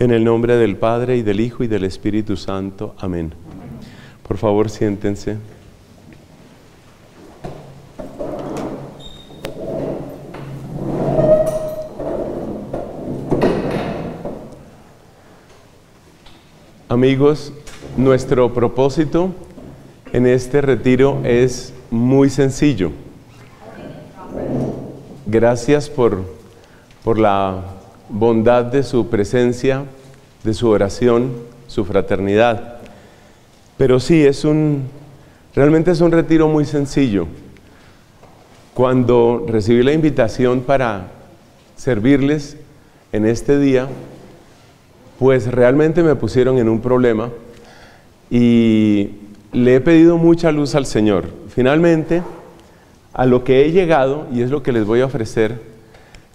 En el nombre del Padre y del Hijo y del Espíritu Santo. Amén. Por favor, siéntense. Amigos, nuestro propósito en este retiro es muy sencillo. Gracias por, por la bondad de su presencia, de su oración, su fraternidad. Pero sí, es un, realmente es un retiro muy sencillo. Cuando recibí la invitación para servirles en este día, pues realmente me pusieron en un problema y le he pedido mucha luz al Señor. Finalmente, a lo que he llegado, y es lo que les voy a ofrecer,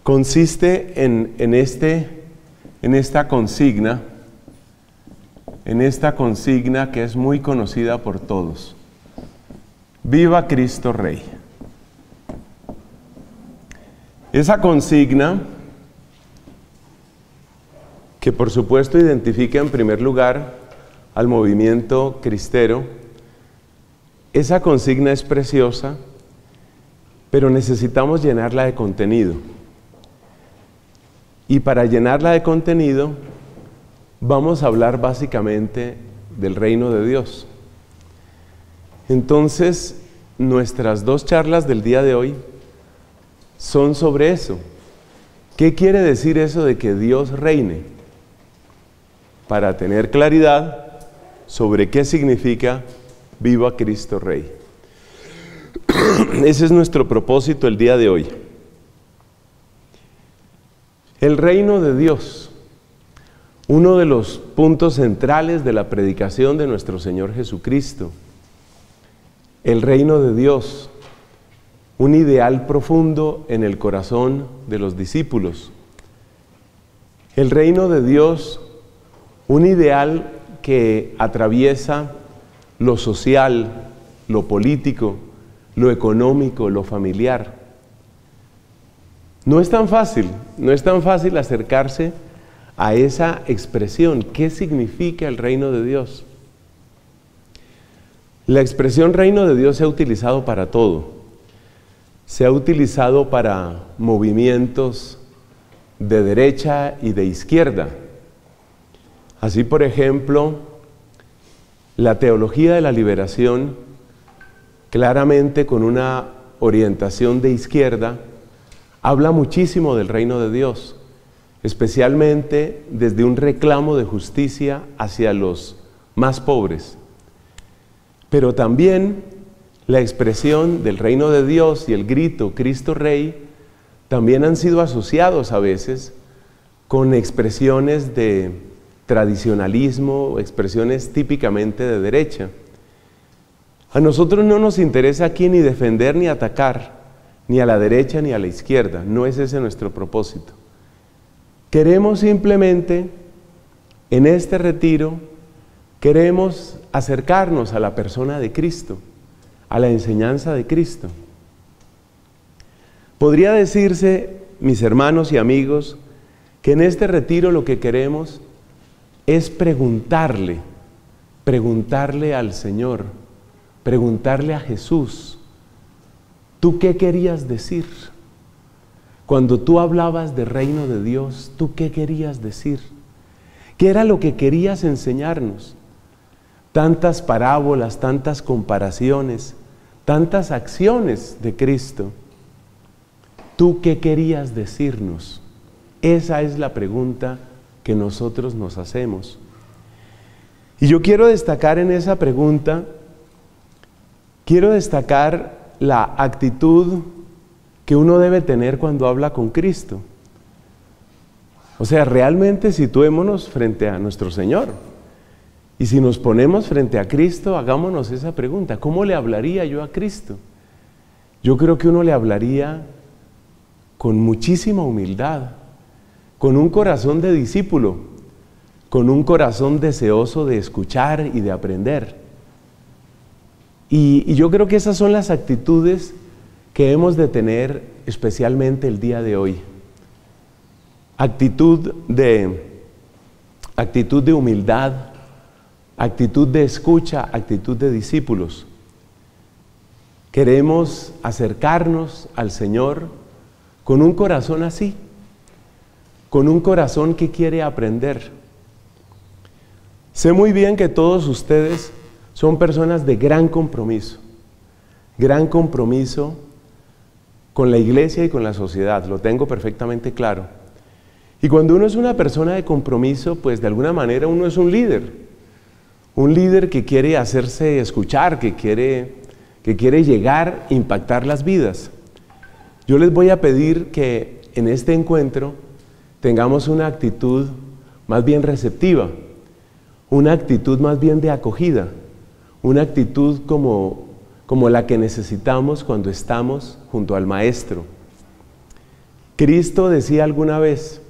consiste en, en, este, en esta consigna, en esta consigna que es muy conocida por todos. Viva Cristo Rey. Esa consigna que por supuesto identifica en primer lugar al movimiento cristero, esa consigna es preciosa, pero necesitamos llenarla de contenido. Y para llenarla de contenido, vamos a hablar básicamente del reino de Dios. Entonces, nuestras dos charlas del día de hoy son sobre eso. ¿Qué quiere decir eso de que Dios reine? para tener claridad sobre qué significa viva Cristo Rey. Ese es nuestro propósito el día de hoy. El reino de Dios, uno de los puntos centrales de la predicación de nuestro Señor Jesucristo. El reino de Dios, un ideal profundo en el corazón de los discípulos. El reino de Dios, un ideal que atraviesa lo social, lo político, lo económico, lo familiar. No es tan fácil, no es tan fácil acercarse a esa expresión. ¿Qué significa el reino de Dios? La expresión reino de Dios se ha utilizado para todo. Se ha utilizado para movimientos de derecha y de izquierda Así, por ejemplo, la teología de la liberación, claramente con una orientación de izquierda, habla muchísimo del reino de Dios, especialmente desde un reclamo de justicia hacia los más pobres. Pero también la expresión del reino de Dios y el grito Cristo Rey también han sido asociados a veces con expresiones de tradicionalismo, expresiones típicamente de derecha. A nosotros no nos interesa aquí ni defender ni atacar, ni a la derecha ni a la izquierda, no es ese nuestro propósito. Queremos simplemente, en este retiro, queremos acercarnos a la persona de Cristo, a la enseñanza de Cristo. Podría decirse, mis hermanos y amigos, que en este retiro lo que queremos es preguntarle, preguntarle al Señor, preguntarle a Jesús, ¿tú qué querías decir? Cuando tú hablabas de reino de Dios, ¿tú qué querías decir? ¿Qué era lo que querías enseñarnos? Tantas parábolas, tantas comparaciones, tantas acciones de Cristo. ¿Tú qué querías decirnos? Esa es la pregunta que nosotros nos hacemos. Y yo quiero destacar en esa pregunta, quiero destacar la actitud que uno debe tener cuando habla con Cristo. O sea, realmente situémonos frente a nuestro Señor. Y si nos ponemos frente a Cristo, hagámonos esa pregunta, ¿cómo le hablaría yo a Cristo? Yo creo que uno le hablaría con muchísima humildad, con un corazón de discípulo, con un corazón deseoso de escuchar y de aprender. Y, yo creo que esas son las actitudes que hemos de tener especialmente el día de hoy. Actitud de, actitud de humildad, actitud de escucha, actitud de discípulos. Queremos acercarnos al Señor con un corazón así, con un corazón que quiere aprender. Sé muy bien que todos ustedes son personas de gran compromiso, gran compromiso con la iglesia y con la sociedad, lo tengo perfectamente claro. Y cuando uno es una persona de compromiso, pues de alguna manera uno es un líder. Un líder que quiere hacerse escuchar, que quiere, que quiere llegar impactar las vidas. Yo les voy a pedir que en este encuentro tengamos una actitud más bien receptiva, una actitud más bien de acogida, una actitud como, como la que necesitamos cuando estamos junto al Maestro. Cristo decía alguna vez,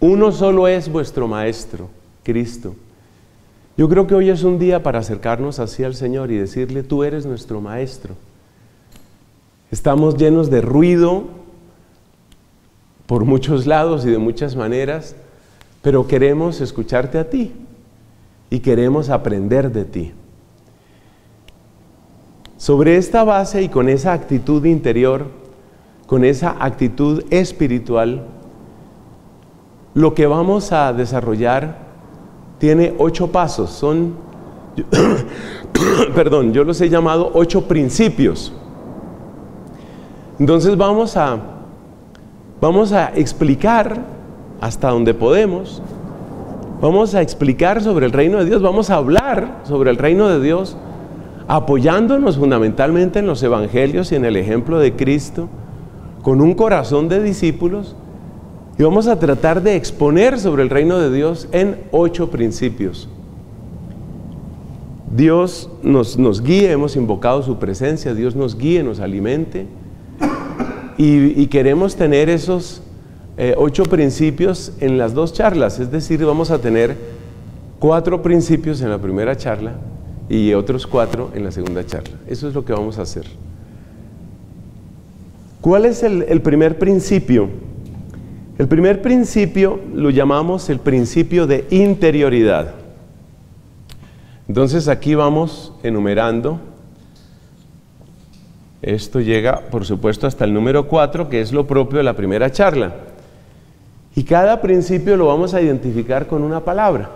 uno solo es vuestro Maestro, Cristo. Yo creo que hoy es un día para acercarnos así al Señor y decirle, tú eres nuestro Maestro. Estamos llenos de ruido por muchos lados y de muchas maneras, pero queremos escucharte a ti y queremos aprender de ti. Sobre esta base y con esa actitud interior, con esa actitud espiritual, lo que vamos a desarrollar tiene ocho pasos, son, perdón, yo los he llamado ocho principios. Entonces vamos a, vamos a explicar hasta donde podemos, vamos a explicar sobre el reino de Dios, vamos a hablar sobre el reino de Dios, apoyándonos fundamentalmente en los evangelios y en el ejemplo de Cristo, con un corazón de discípulos y vamos a tratar de exponer sobre el reino de Dios en ocho principios. Dios nos, nos guíe, hemos invocado su presencia, Dios nos guíe, nos alimente. Y, queremos tener esos eh, ocho principios en las dos charlas, es decir, vamos a tener cuatro principios en la primera charla y otros cuatro en la segunda charla. Eso es lo que vamos a hacer. ¿Cuál es el, primer principio? El primer principio lo llamamos el principio de interioridad. Entonces aquí vamos enumerando. Esto llega, por supuesto, hasta el número 4, que es lo propio de la primera charla. Y cada principio lo vamos a identificar con una palabra.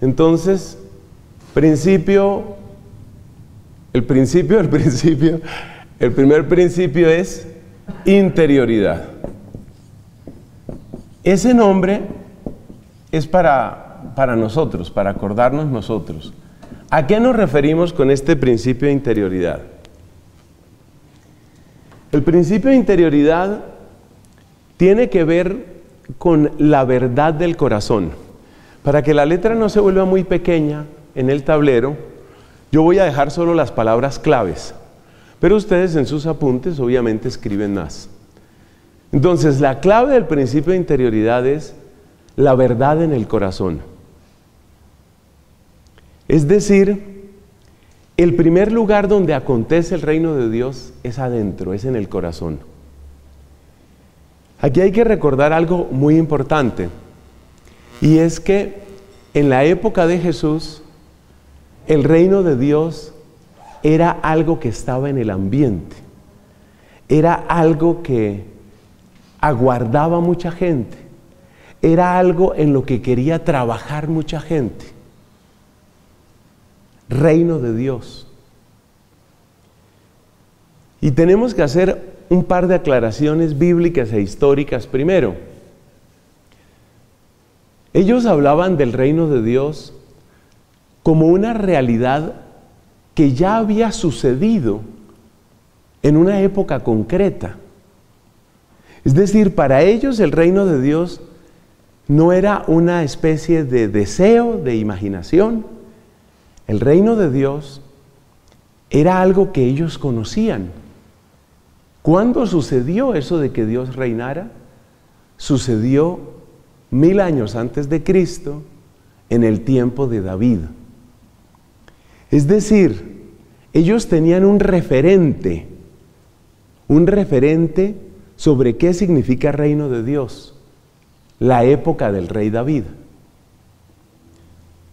Entonces, principio, el principio, el principio, el primer principio es interioridad. Ese nombre es para, para nosotros, para acordarnos nosotros. ¿A qué nos referimos con este principio de interioridad? El principio de interioridad tiene que ver con la verdad del corazón. Para que la letra no se vuelva muy pequeña en el tablero, yo voy a dejar solo las palabras claves, pero ustedes en sus apuntes obviamente escriben más. Entonces, la clave del principio de interioridad es la verdad en el corazón. Es decir, el primer lugar donde acontece el reino de Dios es adentro, es en el corazón. Aquí hay que recordar algo muy importante, y es que en la época de Jesús, el reino de Dios era algo que estaba en el ambiente, era algo que aguardaba mucha gente. Era algo en lo que quería trabajar mucha gente. Reino de Dios. Y tenemos que hacer un par de aclaraciones bíblicas e históricas primero. Ellos hablaban del reino de Dios como una realidad que ya había sucedido en una época concreta. Es decir, para ellos el reino de Dios no era una especie de deseo, de imaginación. El reino de Dios era algo que ellos conocían. ¿Cuándo sucedió eso de que Dios reinara? Sucedió mil años antes de Cristo, en el tiempo de David. Es decir, ellos tenían un referente, un referente sobre qué significa reino de Dios, la época del rey David.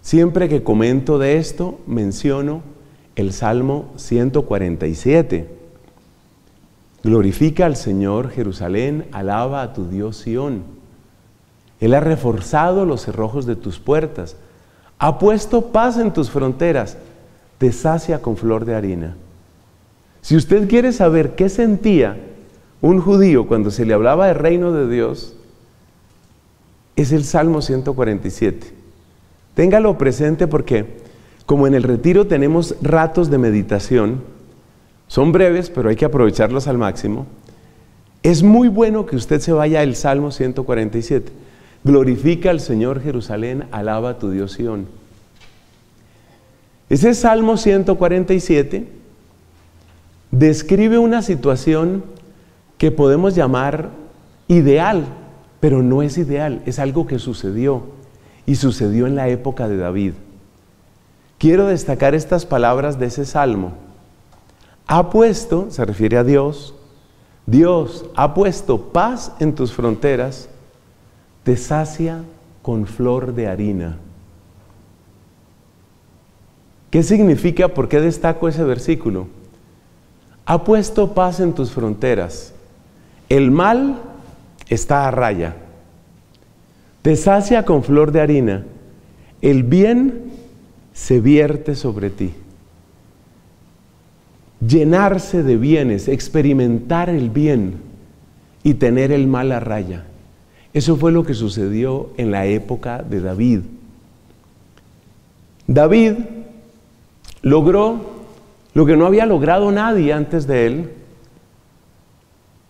Siempre que comento de esto, menciono el Salmo 147. Glorifica al Señor Jerusalén, alaba a tu Dios Sión. Él ha reforzado los cerrojos de tus puertas, ha puesto paz en tus fronteras, te sacia con flor de harina. Si usted quiere saber qué sentía un judío cuando se le hablaba del reino de Dios, es el Salmo 147. Téngalo presente porque como en el retiro tenemos ratos de meditación, son breves, pero hay que aprovecharlos al máximo, es muy bueno que usted se vaya al Salmo 147. Glorifica al Señor Jerusalén, alaba a tu Dios Sion. Ese Salmo 147 describe una situación que podemos llamar ideal, pero no es ideal, es algo que sucedió y sucedió en la época de David. Quiero destacar estas palabras de ese salmo. Ha puesto, se refiere a Dios, Dios ha puesto paz en tus fronteras, te sacia con flor de harina. ¿Qué significa? ¿Por qué destaco ese versículo? Ha puesto paz en tus fronteras. El mal está a raya. Te sacia con flor de harina. El bien se vierte sobre ti. Llenarse de bienes, experimentar el bien y tener el mal a raya. Eso fue lo que sucedió en la época de David. David logró lo que no había logrado nadie antes de él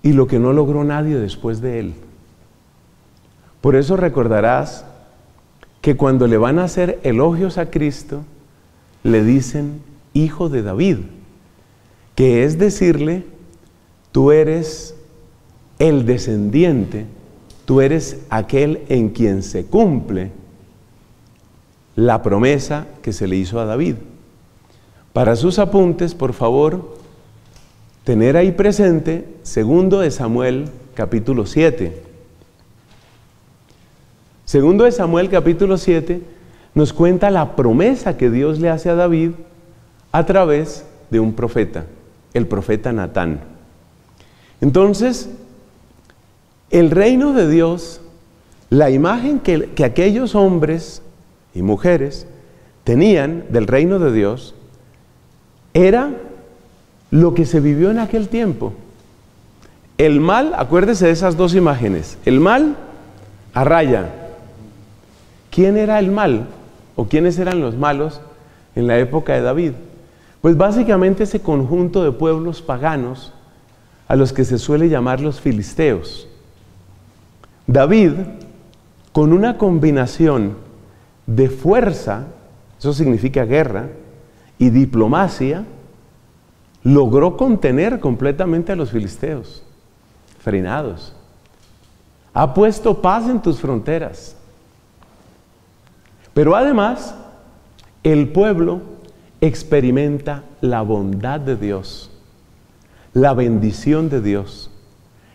y lo que no logró nadie después de él. Por eso recordarás que cuando le van a hacer elogios a Cristo, le dicen hijo de David, que es decirle, tú eres el descendiente, tú eres aquel en quien se cumple la promesa que se le hizo a David. Para sus apuntes, por favor, tener ahí presente segundo de Samuel capítulo 7. Segundo de Samuel capítulo 7 nos cuenta la promesa que Dios le hace a David a través de un profeta, el profeta Natán. Entonces, el reino de Dios, la imagen que, que aquellos hombres y mujeres tenían del reino de Dios, era lo que se vivió en aquel tiempo. El mal, acuérdese de esas dos imágenes, el mal a raya, ¿Quién era el mal o quiénes eran los malos en la época de David? Pues básicamente ese conjunto de pueblos paganos a los que se suele llamar los filisteos. David, con una combinación de fuerza, eso significa guerra, y diplomacia, logró contener completamente a los filisteos, frenados. Ha puesto paz en tus fronteras. Pero además, el pueblo experimenta la bondad de Dios, la bendición de Dios,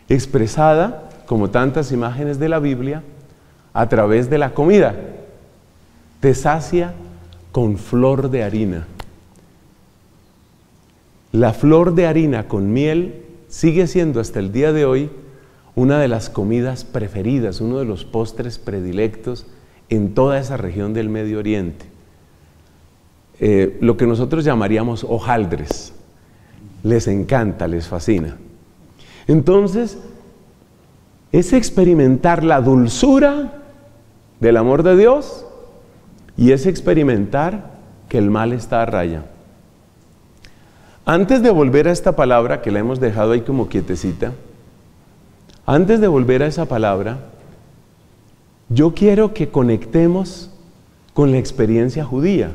expresada, como tantas imágenes de la Biblia, a través de la comida. Te sacia con flor de harina. La flor de harina con miel sigue siendo hasta el día de hoy una de las comidas preferidas, uno de los postres predilectos en toda esa región del Medio Oriente. Eh, lo que nosotros llamaríamos hojaldres. Les encanta, les fascina. Entonces, es experimentar la dulzura del amor de Dios y es experimentar que el mal está a raya. Antes de volver a esta palabra, que la hemos dejado ahí como quietecita, antes de volver a esa palabra, yo quiero que conectemos con la experiencia judía.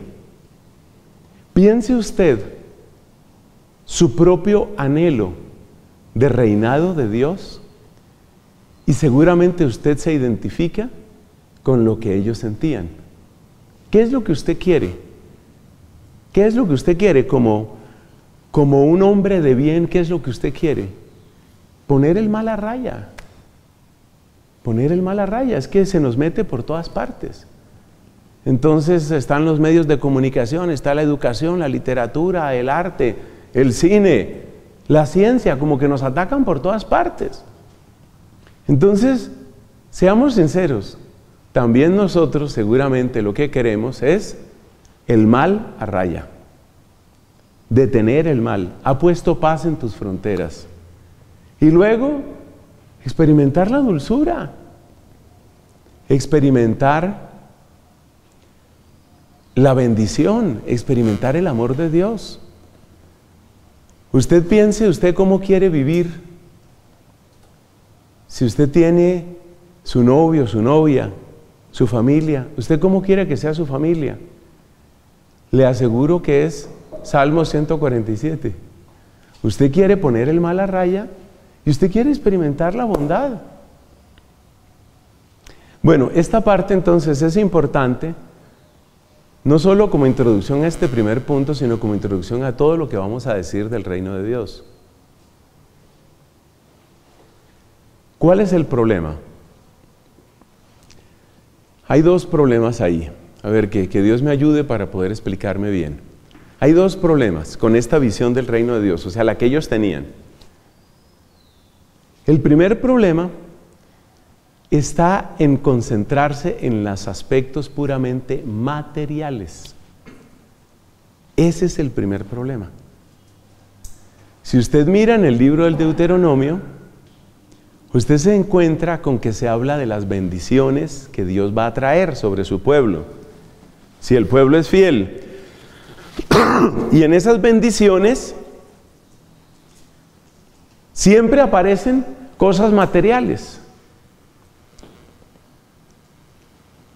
Piense usted su propio anhelo de reinado de Dios y seguramente usted se identifica con lo que ellos sentían. ¿Qué es lo que usted quiere? ¿Qué es lo que usted quiere como, como un hombre de bien? ¿Qué es lo que usted quiere? Poner el mal a raya. Poner el mal a raya. Es que se nos mete por todas partes. Entonces están los medios de comunicación, está la educación, la literatura, el arte, el cine, la ciencia, como que nos atacan por todas partes. Entonces, seamos sinceros, también nosotros seguramente lo que queremos es el mal a raya, detener el mal, ha puesto paz en tus fronteras. Y luego, experimentar la dulzura, experimentar la bendición, experimentar el amor de Dios. Usted piense, usted cómo quiere vivir. Si usted tiene su novio, su novia, su familia, ¿usted cómo quiere que sea su familia? Le aseguro que es Salmo 147. Usted quiere poner el mal a raya y usted quiere experimentar la bondad. Bueno, esta parte entonces es importante no solo como introducción a este primer punto, sino como introducción a todo lo que vamos a decir del reino de Dios. ¿Cuál es el problema? Hay dos problemas ahí. A ver, que, que, Dios me ayude para poder explicarme bien. Hay dos problemas con esta visión del reino de Dios, o sea, la que ellos tenían. El primer problema está en concentrarse en los aspectos puramente materiales. Ese es el primer problema. Si usted mira en el libro del Deuteronomio, usted se encuentra con que se habla de las bendiciones que Dios va a traer sobre su pueblo. Si el pueblo es fiel. Y en esas bendiciones siempre aparecen cosas materiales.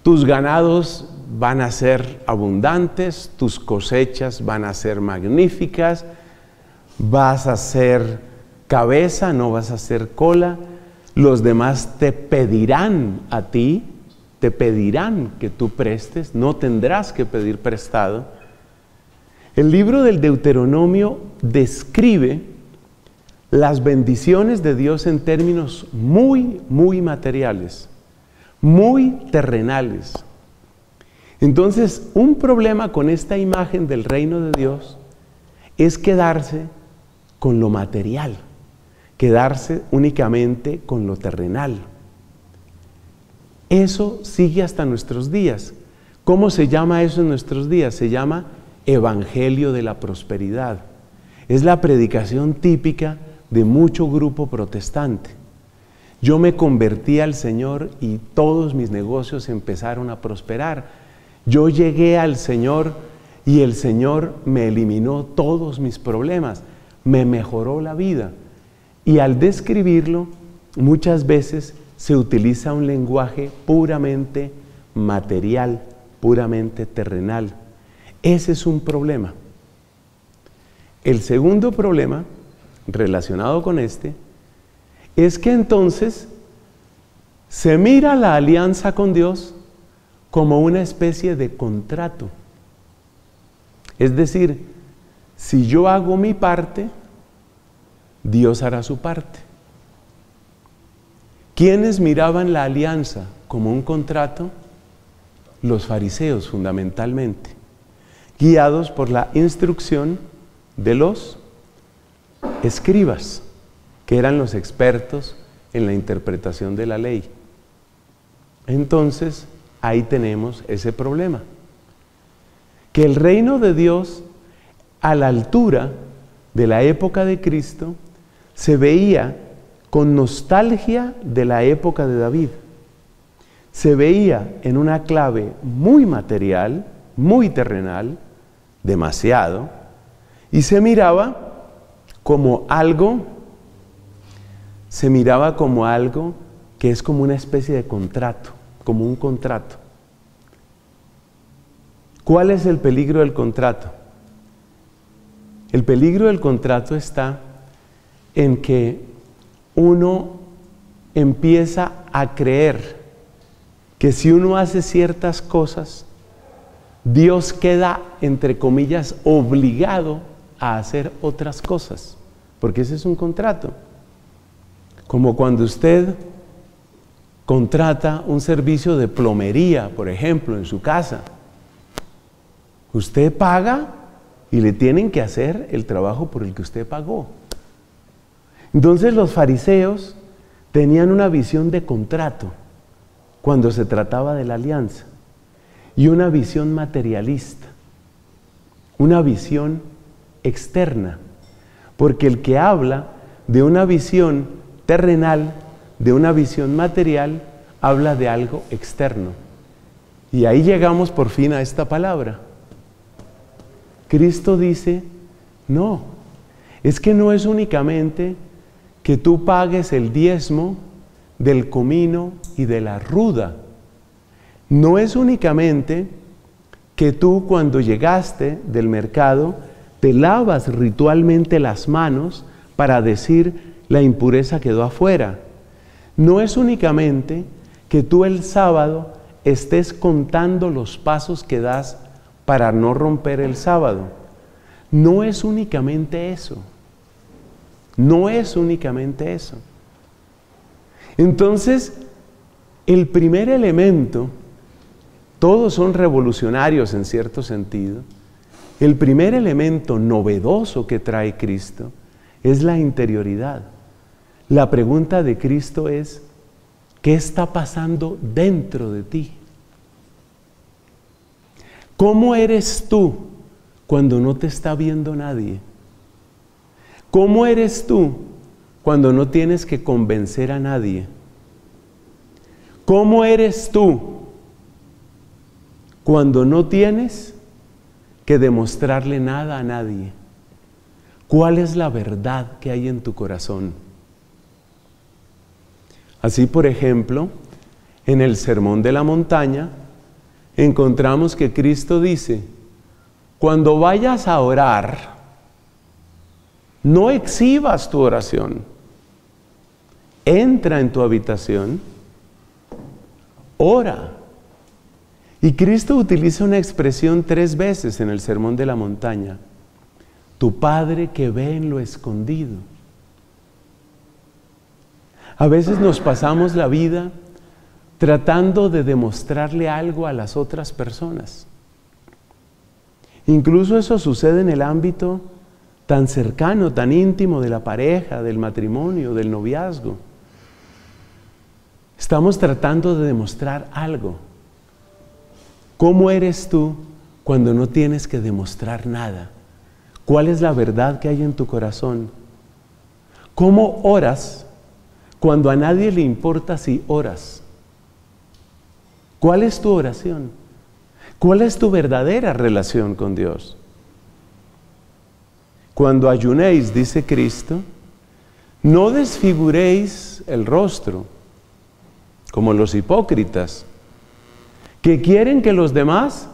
Tus ganados van a ser abundantes, tus cosechas van a ser magníficas, vas a ser cabeza, no vas a ser cola, los demás te pedirán a ti, te pedirán que tú prestes, no tendrás que pedir prestado. El libro del Deuteronomio describe las bendiciones de Dios en términos muy, muy materiales muy terrenales. Entonces, un problema con esta imagen del reino de Dios es quedarse con lo material, quedarse únicamente con lo terrenal. Eso sigue hasta nuestros días. ¿Cómo se llama eso en nuestros días? Se llama Evangelio de la Prosperidad. Es la predicación típica de mucho grupo protestante. Yo me convertí al Señor y todos mis negocios empezaron a prosperar. Yo llegué al Señor y el Señor me eliminó todos mis problemas, me mejoró la vida. Y al describirlo, muchas veces se utiliza un lenguaje puramente material, puramente terrenal. Ese es un problema. El segundo problema relacionado con este es que entonces se mira la alianza con Dios como una especie de contrato. Es decir, si yo hago mi parte, Dios hará su parte. ¿Quiénes miraban la alianza como un contrato? Los fariseos fundamentalmente, guiados por la instrucción de los escribas que eran los expertos en la interpretación de la ley. Entonces, ahí tenemos ese problema. Que el reino de Dios, a la altura de la época de Cristo, se veía con nostalgia de la época de David. Se veía en una clave muy material, muy terrenal, demasiado, y se miraba como algo se miraba como algo que es como una especie de contrato, como un contrato. ¿Cuál es el peligro del contrato? El peligro del contrato está en que uno empieza a creer que si uno hace ciertas cosas, Dios queda, entre comillas, obligado a hacer otras cosas, porque ese es un contrato. Como cuando usted contrata un servicio de plomería, por ejemplo, en su casa. Usted paga y le tienen que hacer el trabajo por el que usted pagó. Entonces los fariseos tenían una visión de contrato cuando se trataba de la alianza y una visión materialista, una visión externa, porque el que habla de una visión terrenal, de una visión material, habla de algo externo. Y ahí llegamos por fin a esta palabra. Cristo dice, no, es que no es únicamente que tú pagues el diezmo del comino y de la ruda. No es únicamente que tú cuando llegaste del mercado te lavas ritualmente las manos para decir la impureza quedó afuera. No es únicamente que tú el sábado estés contando los pasos que das para no romper el sábado. No es únicamente eso. No es únicamente eso. Entonces, el primer elemento, todos son revolucionarios en cierto sentido, el primer elemento novedoso que trae Cristo es la interioridad. La pregunta de Cristo es, ¿qué está pasando dentro de ti? ¿Cómo eres tú cuando no te está viendo nadie? ¿Cómo eres tú cuando no tienes que convencer a nadie? ¿Cómo eres tú cuando no tienes que demostrarle nada a nadie? ¿Cuál es la verdad que hay en tu corazón? Así, por ejemplo, en el Sermón de la Montaña, encontramos que Cristo dice, cuando vayas a orar, no exhibas tu oración. Entra en tu habitación, ora. Y Cristo utiliza una expresión tres veces en el Sermón de la Montaña tu Padre que ve en lo escondido. A veces nos pasamos la vida tratando de demostrarle algo a las otras personas. Incluso eso sucede en el ámbito tan cercano, tan íntimo de la pareja, del matrimonio, del noviazgo. Estamos tratando de demostrar algo. ¿Cómo eres tú cuando no tienes que demostrar nada? ¿Cuál es la verdad que hay en tu corazón? ¿Cómo oras cuando a nadie le importa si oras? ¿Cuál es tu oración? ¿Cuál es tu verdadera relación con Dios? Cuando ayunéis, dice Cristo, no desfiguréis el rostro como los hipócritas, que quieren que los demás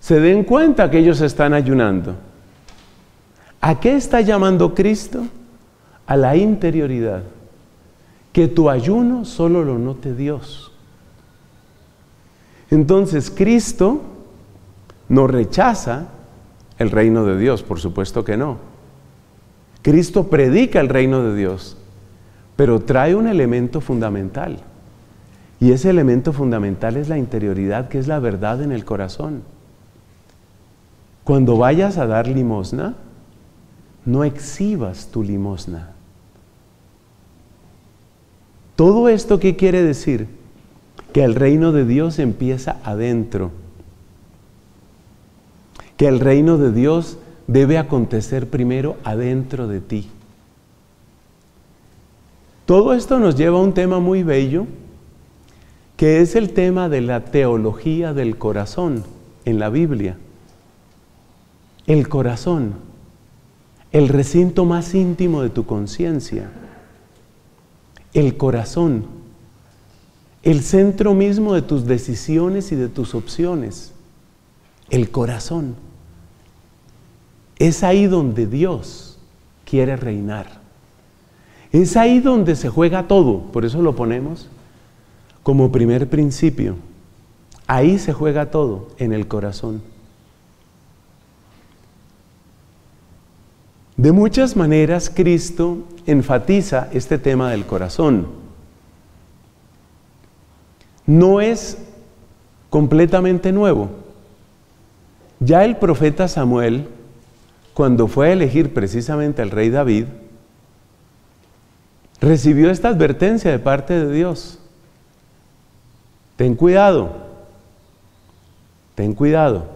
se den cuenta que ellos están ayunando. ¿A qué está llamando Cristo? A la interioridad. Que tu ayuno solo lo note Dios. Entonces Cristo no rechaza el reino de Dios, por supuesto que no. Cristo predica el reino de Dios, pero trae un elemento fundamental. Y ese elemento fundamental es la interioridad, que es la verdad en el corazón. Cuando vayas a dar limosna, no exhibas tu limosna. Todo esto qué quiere decir? Que el reino de Dios empieza adentro. Que el reino de Dios debe acontecer primero adentro de ti. Todo esto nos lleva a un tema muy bello, que es el tema de la teología del corazón en la Biblia. El corazón el recinto más íntimo de tu conciencia, el corazón, el centro mismo de tus decisiones y de tus opciones, el corazón. Es ahí donde Dios quiere reinar. Es ahí donde se juega todo, por eso lo ponemos como primer principio. Ahí se juega todo, en el corazón. De muchas maneras Cristo enfatiza este tema del corazón. No es completamente nuevo. Ya el profeta Samuel, cuando fue a elegir precisamente al rey David, recibió esta advertencia de parte de Dios. Ten cuidado, ten cuidado.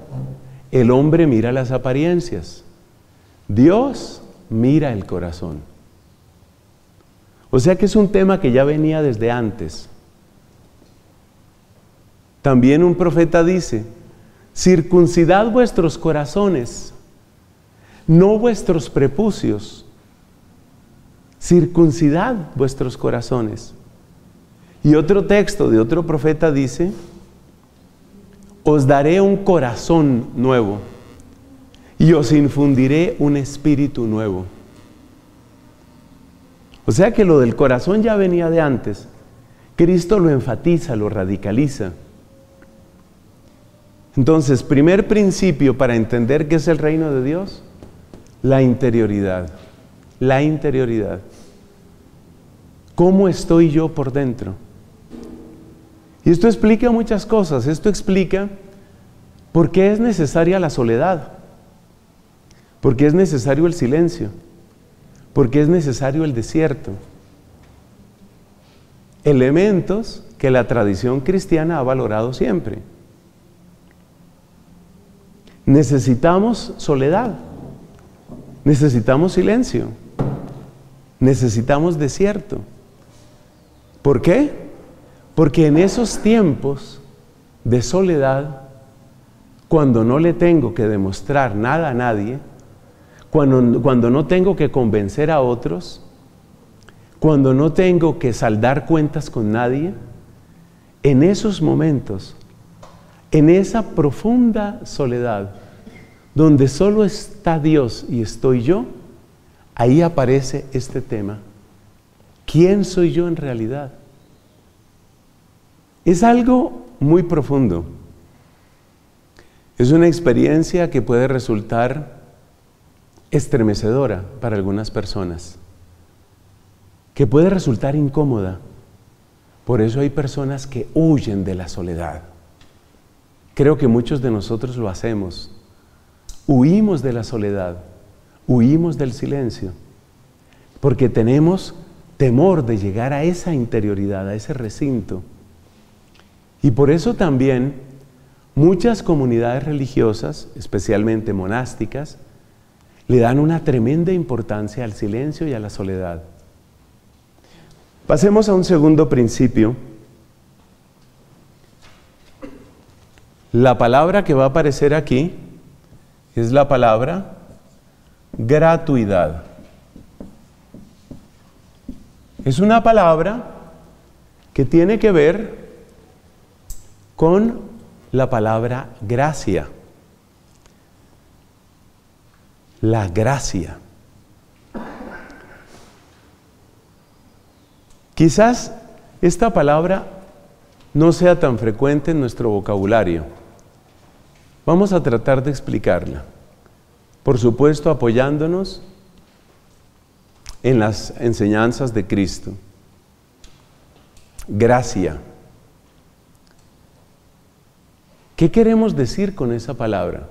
El hombre mira las apariencias. Dios mira el corazón. O sea que es un tema que ya venía desde antes. También un profeta dice, circuncidad vuestros corazones, no vuestros prepucios, circuncidad vuestros corazones. Y otro texto de otro profeta dice, os daré un corazón nuevo y os infundiré un espíritu nuevo. O sea que lo del corazón ya venía de antes. Cristo lo enfatiza, lo radicaliza. Entonces, primer principio para entender qué es el reino de Dios, la interioridad. La interioridad. ¿Cómo estoy yo por dentro? Y esto explica muchas cosas. Esto explica por qué es necesaria la soledad. Porque es necesario el silencio, porque es necesario el desierto. Elementos que la tradición cristiana ha valorado siempre. Necesitamos soledad, necesitamos silencio, necesitamos desierto. ¿Por qué? Porque en esos tiempos de soledad, cuando no le tengo que demostrar nada a nadie, cuando, no tengo que convencer a otros, cuando no tengo que saldar cuentas con nadie, en esos momentos, en esa profunda soledad, donde solo está Dios y estoy yo, ahí aparece este tema. ¿Quién soy yo en realidad? Es algo muy profundo. Es una experiencia que puede resultar estremecedora para algunas personas, que puede resultar incómoda. Por eso hay personas que huyen de la soledad. Creo que muchos de nosotros lo hacemos. Huimos de la soledad, huimos del silencio, porque tenemos temor de llegar a esa interioridad, a ese recinto. Y por eso también muchas comunidades religiosas, especialmente monásticas, le dan una tremenda importancia al silencio y a la soledad. Pasemos a un segundo principio. La palabra que va a aparecer aquí es la palabra gratuidad. Es una palabra que tiene que ver con la palabra gracia. la gracia. Quizás esta palabra no sea tan frecuente en nuestro vocabulario. Vamos a tratar de explicarla. Por supuesto, apoyándonos en las enseñanzas de Cristo. Gracia. ¿Qué queremos decir con esa palabra?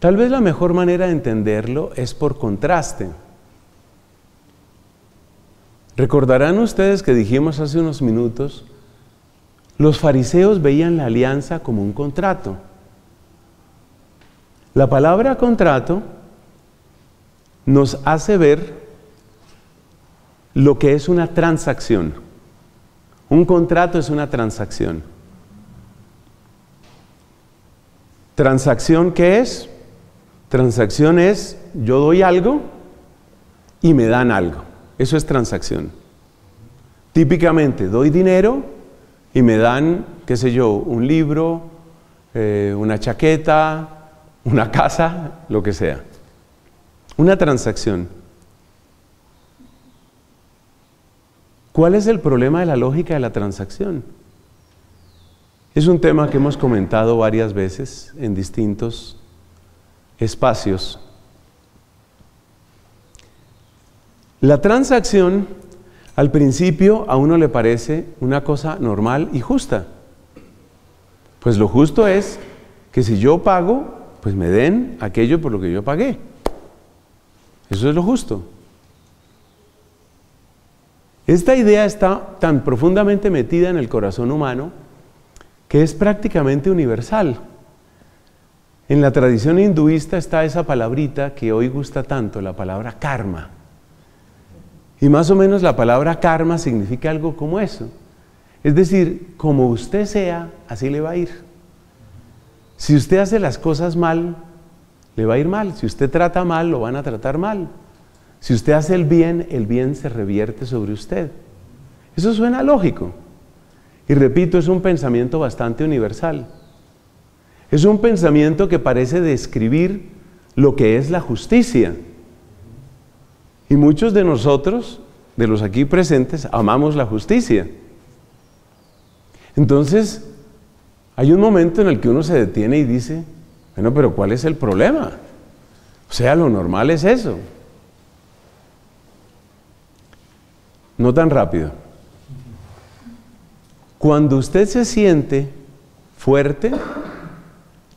Tal vez la mejor manera de entenderlo es por contraste. Recordarán ustedes que dijimos hace unos minutos, los fariseos veían la alianza como un contrato. La palabra contrato nos hace ver lo que es una transacción. Un contrato es una transacción. ¿Transacción qué es? Transacción es yo doy algo y me dan algo. Eso es transacción. Típicamente doy dinero y me dan, qué sé yo, un libro, eh, una chaqueta, una casa, lo que sea. Una transacción. ¿Cuál es el problema de la lógica de la transacción? Es un tema que hemos comentado varias veces en distintos espacios. La transacción al principio a uno le parece una cosa normal y justa. Pues lo justo es que si yo pago, pues me den aquello por lo que yo pagué. Eso es lo justo. Esta idea está tan profundamente metida en el corazón humano que es prácticamente universal. En la tradición hinduista está esa palabrita que hoy gusta tanto, la palabra karma. Y más o menos la palabra karma significa algo como eso. Es decir, como usted sea, así le va a ir. Si usted hace las cosas mal, le va a ir mal. Si usted trata mal, lo van a tratar mal. Si usted hace el bien, el bien se revierte sobre usted. Eso suena lógico. Y repito, es un pensamiento bastante universal. Es un pensamiento que parece describir lo que es la justicia. Y muchos de nosotros, de los aquí presentes, amamos la justicia. Entonces, hay un momento en el que uno se detiene y dice, bueno, pero ¿cuál es el problema? O sea, lo normal es eso. No tan rápido. Cuando usted se siente fuerte,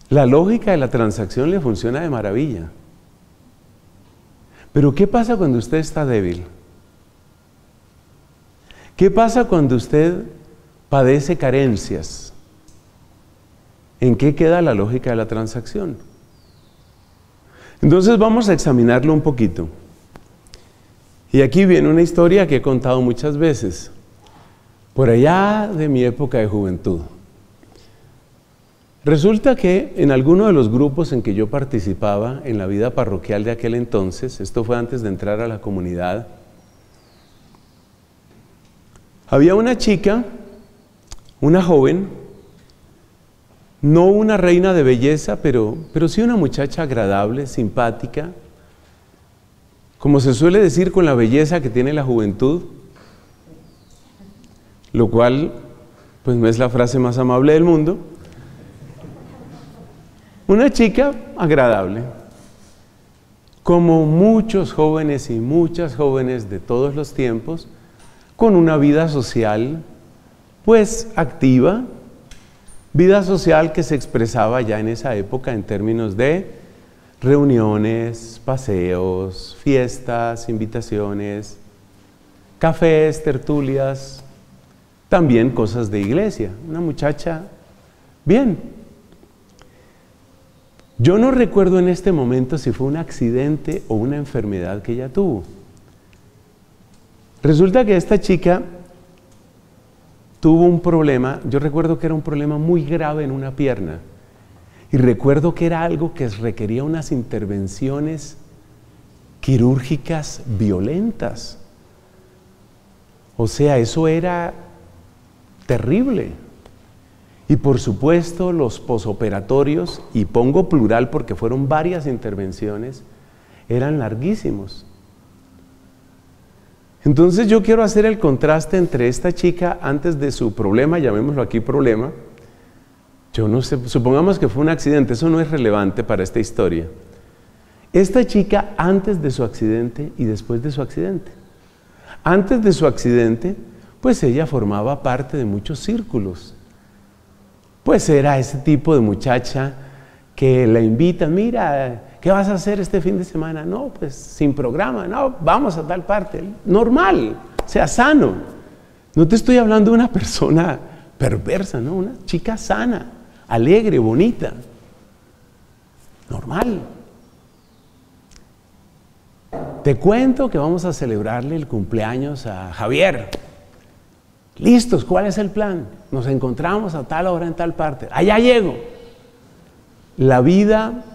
la lógica de la transacción le funciona de maravilla. Pero ¿qué pasa cuando usted está débil? ¿Qué pasa cuando usted padece carencias? ¿En qué queda la lógica de la transacción? Entonces vamos a examinarlo un poquito. Y aquí viene una historia que he contado muchas veces, por allá de mi época de juventud. Resulta que en alguno de los grupos en que yo participaba en la vida parroquial de aquel entonces, esto fue antes de entrar a la comunidad, había una chica, una joven, no una reina de belleza, pero, pero sí una muchacha agradable, simpática, como se suele decir con la belleza que tiene la juventud, lo cual pues no es la frase más amable del mundo, una chica agradable, como muchos jóvenes y muchas jóvenes de todos los tiempos, con una vida social pues activa, vida social que se expresaba ya en esa época en términos de reuniones, paseos, fiestas, invitaciones, cafés, tertulias, también cosas de iglesia. Una muchacha bien. Yo no recuerdo en este momento si fue un accidente o una enfermedad que ella tuvo. Resulta que esta chica tuvo un problema, yo recuerdo que era un problema muy grave en una pierna. Y recuerdo que era algo que requería unas intervenciones quirúrgicas violentas. O sea, eso era terrible. Y por supuesto los posoperatorios, y pongo plural porque fueron varias intervenciones, eran larguísimos. Entonces yo quiero hacer el contraste entre esta chica antes de su problema, llamémoslo aquí problema, yo no sé, supongamos que fue un accidente, eso no es relevante para esta historia. Esta chica antes de su accidente y después de su accidente. Antes de su accidente, pues ella formaba parte de muchos círculos. Pues era ese tipo de muchacha que la invitan, mira, ¿qué vas a hacer este fin de semana? No, pues sin programa, no, vamos a tal parte. Normal, sea sano. No te estoy hablando de una persona perversa, ¿no? Una chica sana alegre, bonita, normal. Te cuento que vamos a celebrarle el cumpleaños a Javier. Listos, ¿cuál es el plan? Nos encontramos a tal hora en tal parte. Allá llego. La vida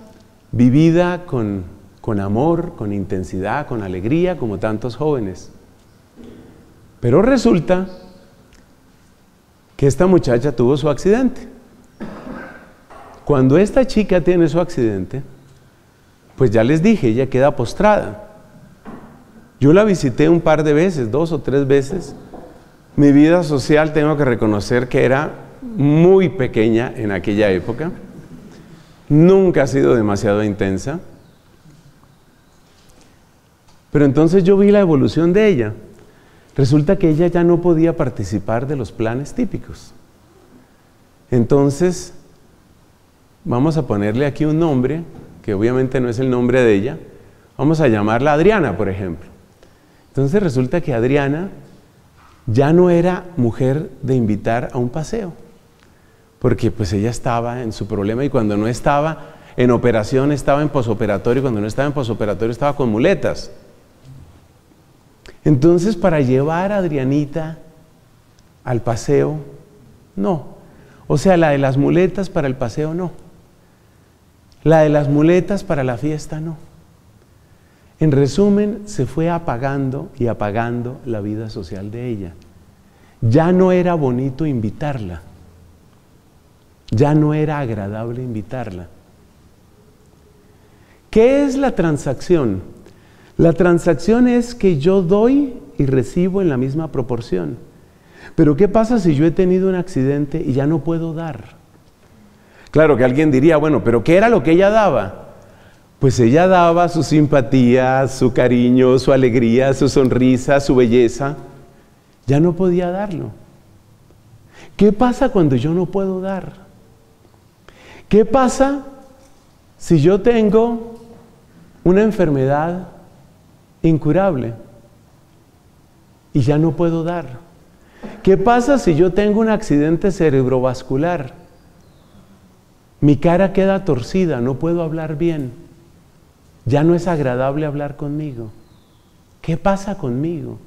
vivida con, con amor, con intensidad, con alegría, como tantos jóvenes. Pero resulta que esta muchacha tuvo su accidente. Cuando esta chica tiene su accidente, pues ya les dije, ella queda postrada. Yo la visité un par de veces, dos o tres veces. Mi vida social tengo que reconocer que era muy pequeña en aquella época. Nunca ha sido demasiado intensa. Pero entonces yo vi la evolución de ella. Resulta que ella ya no podía participar de los planes típicos. Entonces, vamos a ponerle aquí un nombre, que obviamente no es el nombre de ella. Vamos a llamarla Adriana, por ejemplo. Entonces resulta que Adriana ya no era mujer de invitar a un paseo, porque pues ella estaba en su problema y cuando no estaba en operación estaba en posoperatorio, cuando no estaba en posoperatorio estaba con muletas. Entonces para llevar a Adrianita al paseo, no. O sea, la de las muletas para el paseo no. La de las muletas para la fiesta no. En resumen, se fue apagando y apagando la vida social de ella. Ya no era bonito invitarla. Ya no era agradable invitarla. ¿Qué es la transacción? La transacción es que yo doy y recibo en la misma proporción. Pero ¿qué pasa si yo he tenido un accidente y ya no puedo dar? Claro que alguien diría, bueno, pero ¿qué era lo que ella daba? Pues ella daba su simpatía, su cariño, su alegría, su sonrisa, su belleza. Ya no podía darlo. ¿Qué pasa cuando yo no puedo dar? ¿Qué pasa si yo tengo una enfermedad incurable y ya no puedo dar? ¿Qué pasa si yo tengo un accidente cerebrovascular? Mi cara queda torcida, no puedo hablar bien. Ya no es agradable hablar conmigo. ¿Qué pasa conmigo?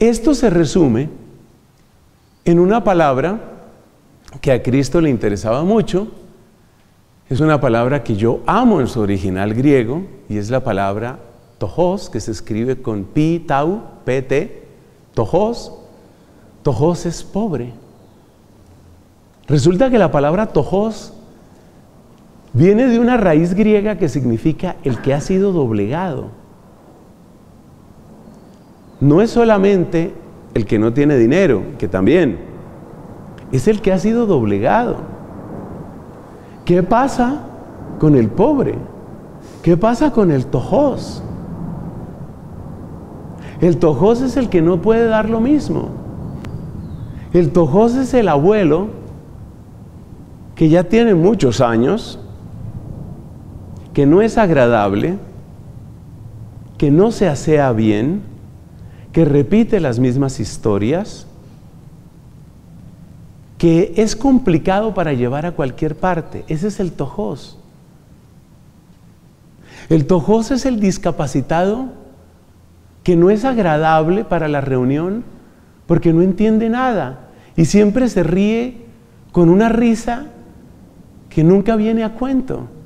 Esto se resume en una palabra que a Cristo le interesaba mucho. Es una palabra que yo amo en su original griego y es la palabra tojos, que se escribe con pi, tau, pt, tojos. Tojos es pobre. Resulta que la palabra tojos Viene de una raíz griega que significa el que ha sido doblegado. No es solamente el que no tiene dinero, que también, es el que ha sido doblegado. ¿Qué pasa con el pobre? ¿Qué pasa con el tojos? El tojos es el que no puede dar lo mismo. El tojos es el abuelo que ya tiene muchos años, que no es agradable, que no se asea bien, que repite las mismas historias, que es complicado para llevar a cualquier parte. Ese es el tojos. El tojos es el discapacitado que no es agradable para la reunión porque no entiende nada y siempre se ríe con una risa que nunca viene a cuento.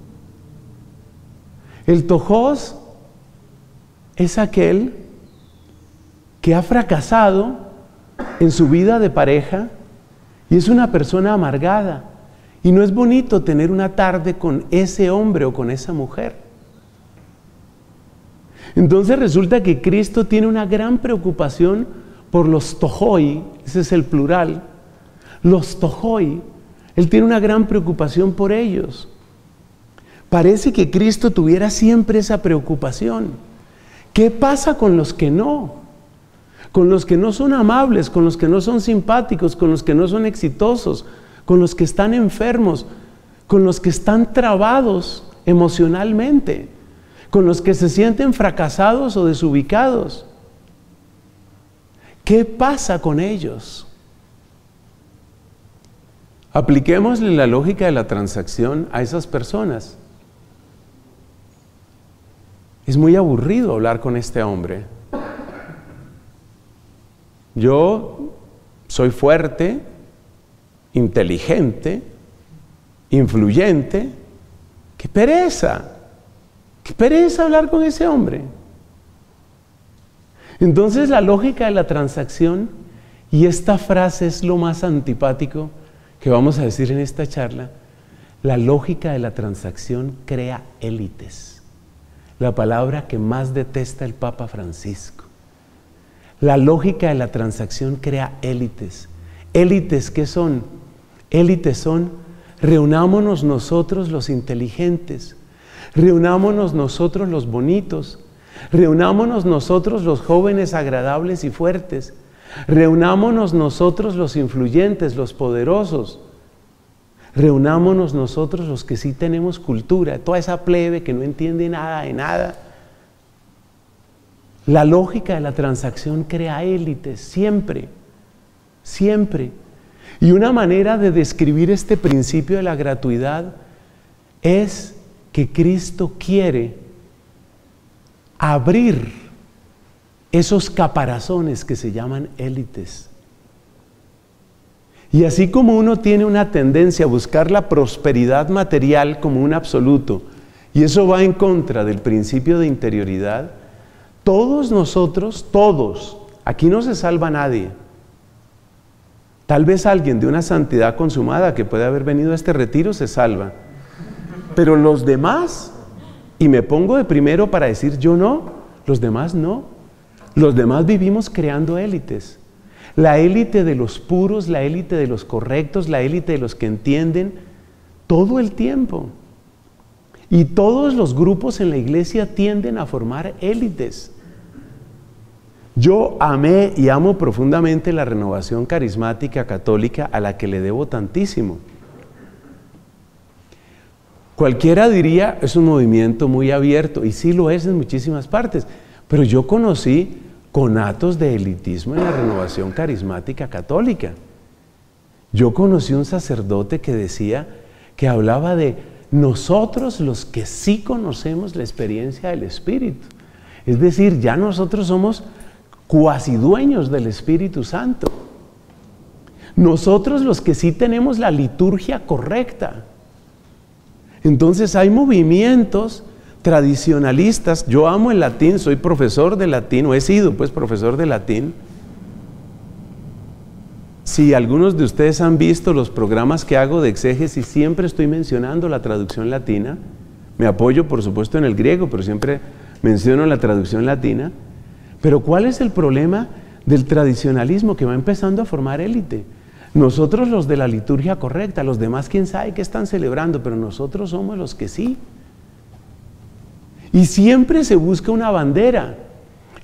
El tojos es aquel que ha fracasado en su vida de pareja y es una persona amargada. Y no es bonito tener una tarde con ese hombre o con esa mujer. Entonces resulta que Cristo tiene una gran preocupación por los tojoi, ese es el plural, los tojoi. Él tiene una gran preocupación por ellos. Parece que Cristo tuviera siempre esa preocupación. ¿Qué pasa con los que no? Con los que no son amables, con los que no son simpáticos, con los que no son exitosos, con los que están enfermos, con los que están trabados emocionalmente, con los que se sienten fracasados o desubicados. ¿Qué pasa con ellos? Apliquémosle la lógica de la transacción a esas personas. Es muy aburrido hablar con este hombre. Yo soy fuerte, inteligente, influyente. ¡Qué pereza! ¡Qué pereza hablar con ese hombre! Entonces la lógica de la transacción Y esta frase es lo más antipático que vamos a decir en esta charla. La lógica de la transacción crea élites. La palabra que más detesta el Papa Francisco. La lógica de la transacción crea élites. Élites, ¿qué son? Élites son, reunámonos nosotros los inteligentes, reunámonos nosotros los bonitos, reunámonos nosotros los jóvenes agradables y fuertes, reunámonos nosotros los influyentes, los poderosos, reunámonos nosotros los que sí tenemos cultura, toda esa plebe que no entiende nada de nada. La lógica de la transacción crea élites, siempre, siempre. Y una manera de describir este principio de la gratuidad es que Cristo quiere abrir esos caparazones que se llaman élites. Y así como uno tiene una tendencia a buscar la prosperidad material como un absoluto, y eso va en contra del principio de interioridad, todos nosotros, todos, aquí no se salva nadie. Tal vez alguien de una santidad consumada que puede haber venido a este retiro se salva. Pero los demás, y me pongo de primero para decir yo no, los demás no. Los demás vivimos creando élites. La élite de los puros, la élite de los correctos, la élite de los que entienden, todo el tiempo. Y todos los grupos en la iglesia tienden a formar élites. Yo amé y amo profundamente la renovación carismática católica a la que le debo tantísimo. Cualquiera diría, es un movimiento muy abierto, y sí lo es en muchísimas partes, pero yo conocí conatos de elitismo en la renovación carismática católica. Yo conocí un sacerdote que decía, que hablaba de nosotros los que sí conocemos la experiencia del Espíritu. Es decir, ya nosotros somos cuasi dueños del Espíritu Santo. Nosotros los que sí tenemos la liturgia correcta. Entonces hay movimientos tradicionalistas. Yo amo el latín, soy profesor de latín, o he sido pues profesor de latín. Si algunos de ustedes han visto los programas que hago de exégesis, siempre estoy mencionando la traducción latina. Me apoyo, por supuesto, en el griego, pero siempre menciono la traducción latina. Pero ¿cuál es el problema del tradicionalismo que va empezando a formar élite? Nosotros los de la liturgia correcta, los demás quién sabe qué están celebrando, pero nosotros somos los que sí. Y siempre se busca una bandera.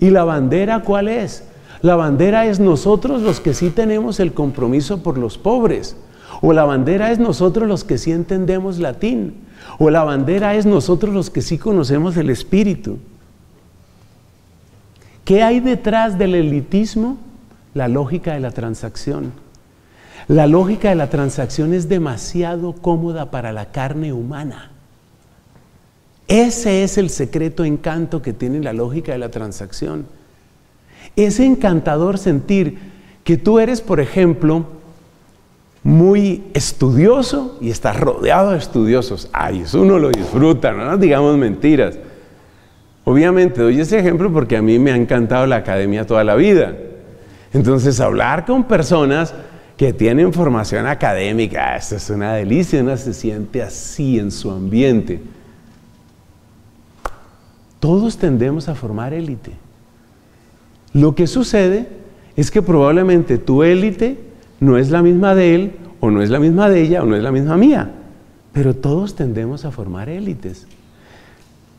¿Y la bandera cuál es? La bandera es nosotros los que sí tenemos el compromiso por los pobres. O la bandera es nosotros los que sí entendemos latín. O la bandera es nosotros los que sí conocemos el espíritu. ¿Qué hay detrás del elitismo? La lógica de la transacción. La lógica de la transacción es demasiado cómoda para la carne humana. Ese es el secreto encanto que tiene la lógica de la transacción. Es encantador sentir que tú eres, por ejemplo, muy estudioso y estás rodeado de estudiosos. Ay, eso uno lo disfruta, no nos digamos mentiras. Obviamente doy ese ejemplo porque a mí me ha encantado la academia toda la vida. Entonces, hablar con personas que tienen formación académica, esto es una delicia, uno se siente así en su ambiente. Todos tendemos a formar élite. Lo que sucede es que probablemente tu élite no es la misma de él, o no es la misma de ella, o no es la misma mía, pero todos tendemos a formar élites.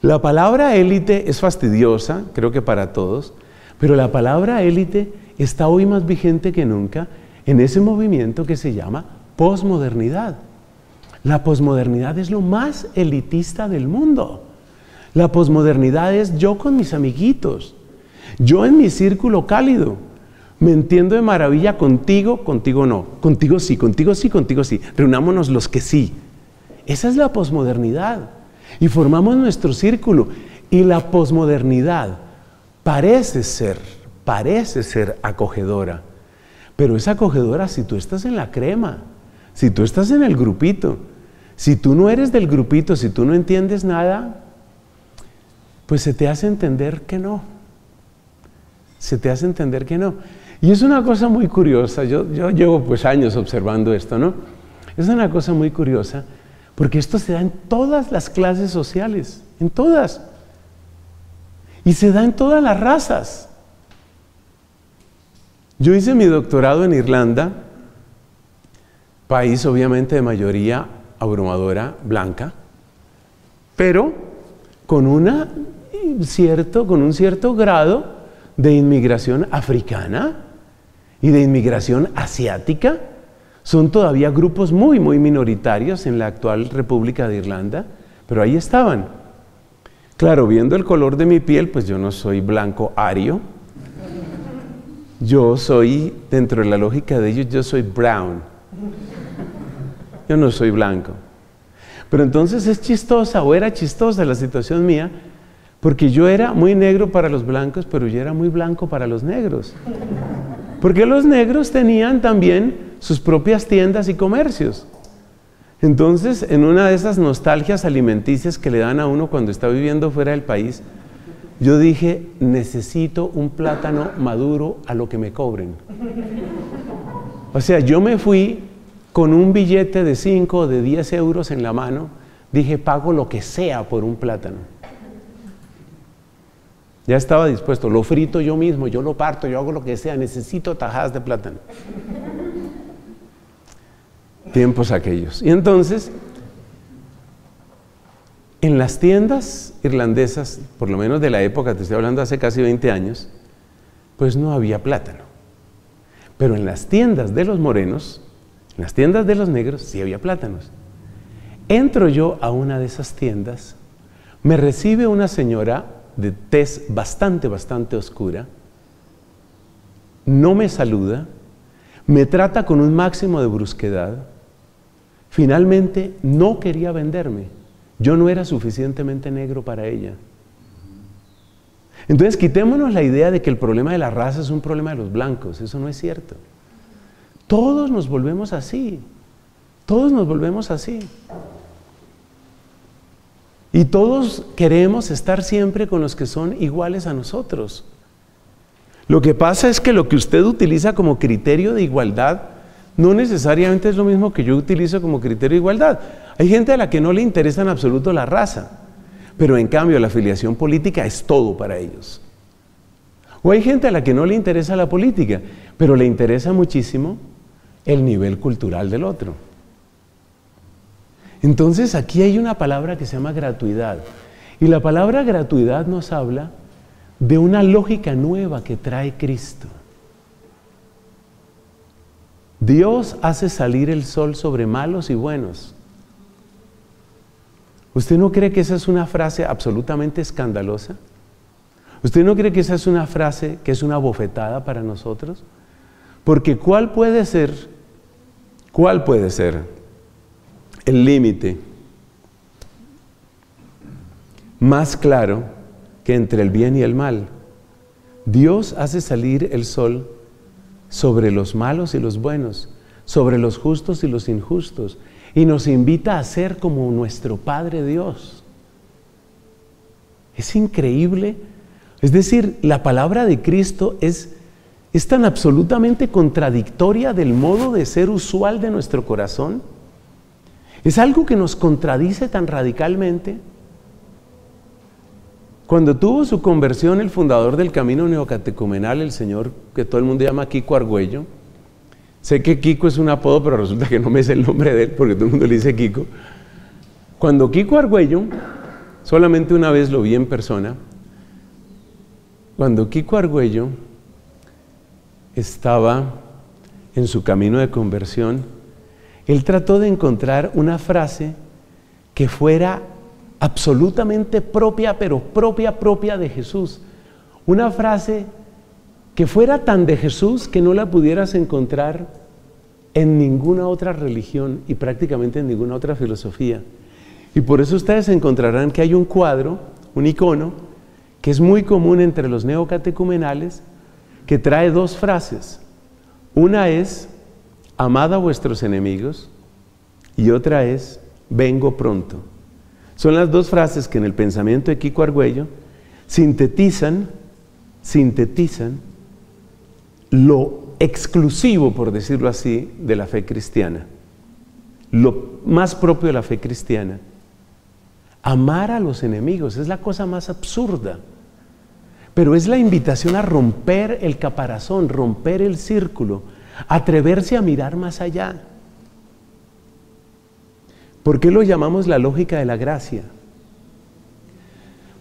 La palabra élite es fastidiosa, creo que para todos, pero la palabra élite está hoy más vigente que nunca en ese movimiento que se llama posmodernidad. La posmodernidad es lo más elitista del mundo. La posmodernidad es yo con mis amiguitos, yo en mi círculo cálido. Me entiendo de maravilla contigo, contigo no. Contigo sí, contigo sí, contigo sí. Reunámonos los que sí. Esa es la posmodernidad y formamos nuestro círculo. Y la posmodernidad parece ser, parece ser acogedora, pero es acogedora si tú estás en la crema, si tú estás en el grupito. Si tú no eres del grupito, si tú no entiendes nada, pues se te hace entender que no. Se te hace entender que no. Y es una cosa muy curiosa, yo, llevo pues años observando esto, ¿no? Es una cosa muy curiosa, porque esto se da en todas las clases sociales, en todas. Y se da en todas las razas. Yo hice mi doctorado en Irlanda, país obviamente de mayoría abrumadora blanca, pero con, una cierto, con un cierto grado de inmigración africana y de inmigración asiática. Son todavía grupos muy, muy minoritarios en la actual República de Irlanda, pero ahí estaban. Claro, viendo el color de mi piel, pues yo no soy blanco ario, yo soy, dentro de la lógica de ellos, yo soy brown. Yo no soy blanco. Pero entonces es chistosa o era chistosa la situación mía, porque yo era muy negro para los blancos, pero yo era muy blanco para los negros. Porque los negros tenían también sus propias tiendas y comercios. Entonces, en una de esas nostalgias alimenticias que le dan a uno cuando está viviendo fuera del país, yo dije, necesito un plátano maduro a lo que me cobren. O sea, yo me fui con un billete de 5 o de 10 euros en la mano, dije, pago lo que sea por un plátano. Ya estaba dispuesto, lo frito yo mismo, yo lo parto, yo hago lo que sea, necesito tajadas de plátano. Tiempos aquellos. Y entonces en las tiendas irlandesas, por lo menos de la época, te estoy hablando hace casi 20 años, pues no había plátano. Pero en las tiendas de los morenos, en las tiendas de los negros, sí había plátanos. Entro yo a una de esas tiendas, me recibe una señora de tez bastante, bastante oscura, no me saluda, me trata con un máximo de brusquedad, finalmente no quería venderme yo no era suficientemente negro para ella. Entonces quitémonos la idea de que el problema de la raza es un problema de los blancos. Eso no es cierto. Todos nos volvemos así. Todos nos volvemos así. Y todos queremos estar siempre con los que son iguales a nosotros. Lo que pasa es que lo que usted utiliza como criterio de igualdad no necesariamente es lo mismo que yo utilizo como criterio de igualdad. Hay gente a la que no le interesa en absoluto la raza, pero en cambio la afiliación política es todo para ellos. O hay gente a la que no le interesa la política, pero le interesa muchísimo el nivel cultural del otro. Entonces aquí hay una palabra que se llama gratuidad. Y la palabra gratuidad nos habla de una lógica nueva que trae Cristo. Dios hace salir el sol sobre malos y buenos ¿Usted no cree que esa es una frase absolutamente escandalosa? ¿Usted no cree que esa es una frase que es una bofetada para nosotros? Porque ¿cuál puede ser, cuál puede ser el límite más claro que entre el bien y el mal? Dios hace salir el sol sobre los malos y los buenos, sobre los justos y los injustos, y nos invita a ser como nuestro Padre Dios. Es increíble. Es decir, la palabra de Cristo es, es tan absolutamente contradictoria del modo de ser usual de nuestro corazón. Es algo que nos contradice tan radicalmente. Cuando tuvo su conversión el fundador del camino neocatecumenal, el señor que todo el mundo llama Kiko Argüello, Sé que Kiko es un apodo, pero resulta que no me sé el nombre de él porque todo el mundo le dice Kiko. Cuando Kiko Argüello, solamente una vez lo vi en persona, cuando Kiko Argüello estaba en su camino de conversión, él trató de encontrar una frase que fuera absolutamente propia, pero propia, propia de Jesús. Una frase que fuera tan de Jesús que no la pudieras encontrar en ninguna otra religión y prácticamente en ninguna otra filosofía. Y por eso ustedes encontrarán que hay un cuadro, un icono, que es muy común entre los neocatecumenales, que trae dos frases. Una es, amad a vuestros enemigos, y otra es, vengo pronto. Son las dos frases que en el pensamiento de Kiko Argüello sintetizan, sintetizan lo exclusivo, por decirlo así, de la fe cristiana, lo más propio de la fe cristiana. Amar a los enemigos es la cosa más absurda, pero es la invitación a romper el caparazón, romper el círculo, atreverse a mirar más allá. ¿Por qué lo llamamos la lógica de la gracia?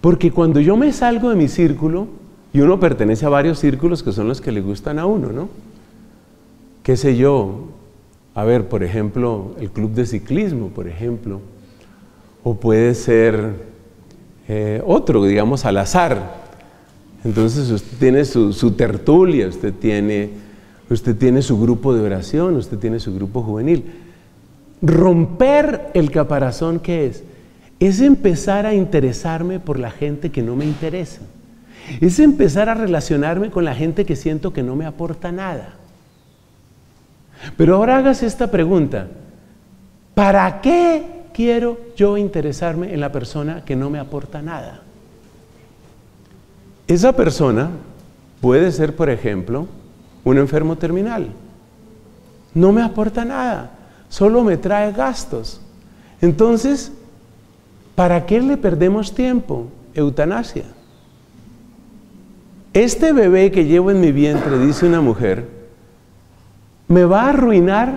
Porque cuando yo me salgo de mi círculo, y uno pertenece a varios círculos que son los que le gustan a uno, ¿no? ¿Qué sé yo? A ver, por ejemplo, el club de ciclismo, por ejemplo, o puede ser eh, otro, digamos, al azar. Entonces usted tiene su, su tertulia, usted tiene, usted tiene su grupo de oración, usted tiene su grupo juvenil. Romper el caparazón, ¿qué es? Es empezar a interesarme por la gente que no me interesa. Es empezar a relacionarme con la gente que siento que no me aporta nada. Pero ahora hagas esta pregunta. ¿Para qué quiero yo interesarme en la persona que no me aporta nada? Esa persona puede ser, por ejemplo, un enfermo terminal. No me aporta nada, solo me trae gastos. Entonces, ¿para qué le perdemos tiempo? Eutanasia. Este bebé que llevo en mi vientre, dice una mujer, me va a arruinar,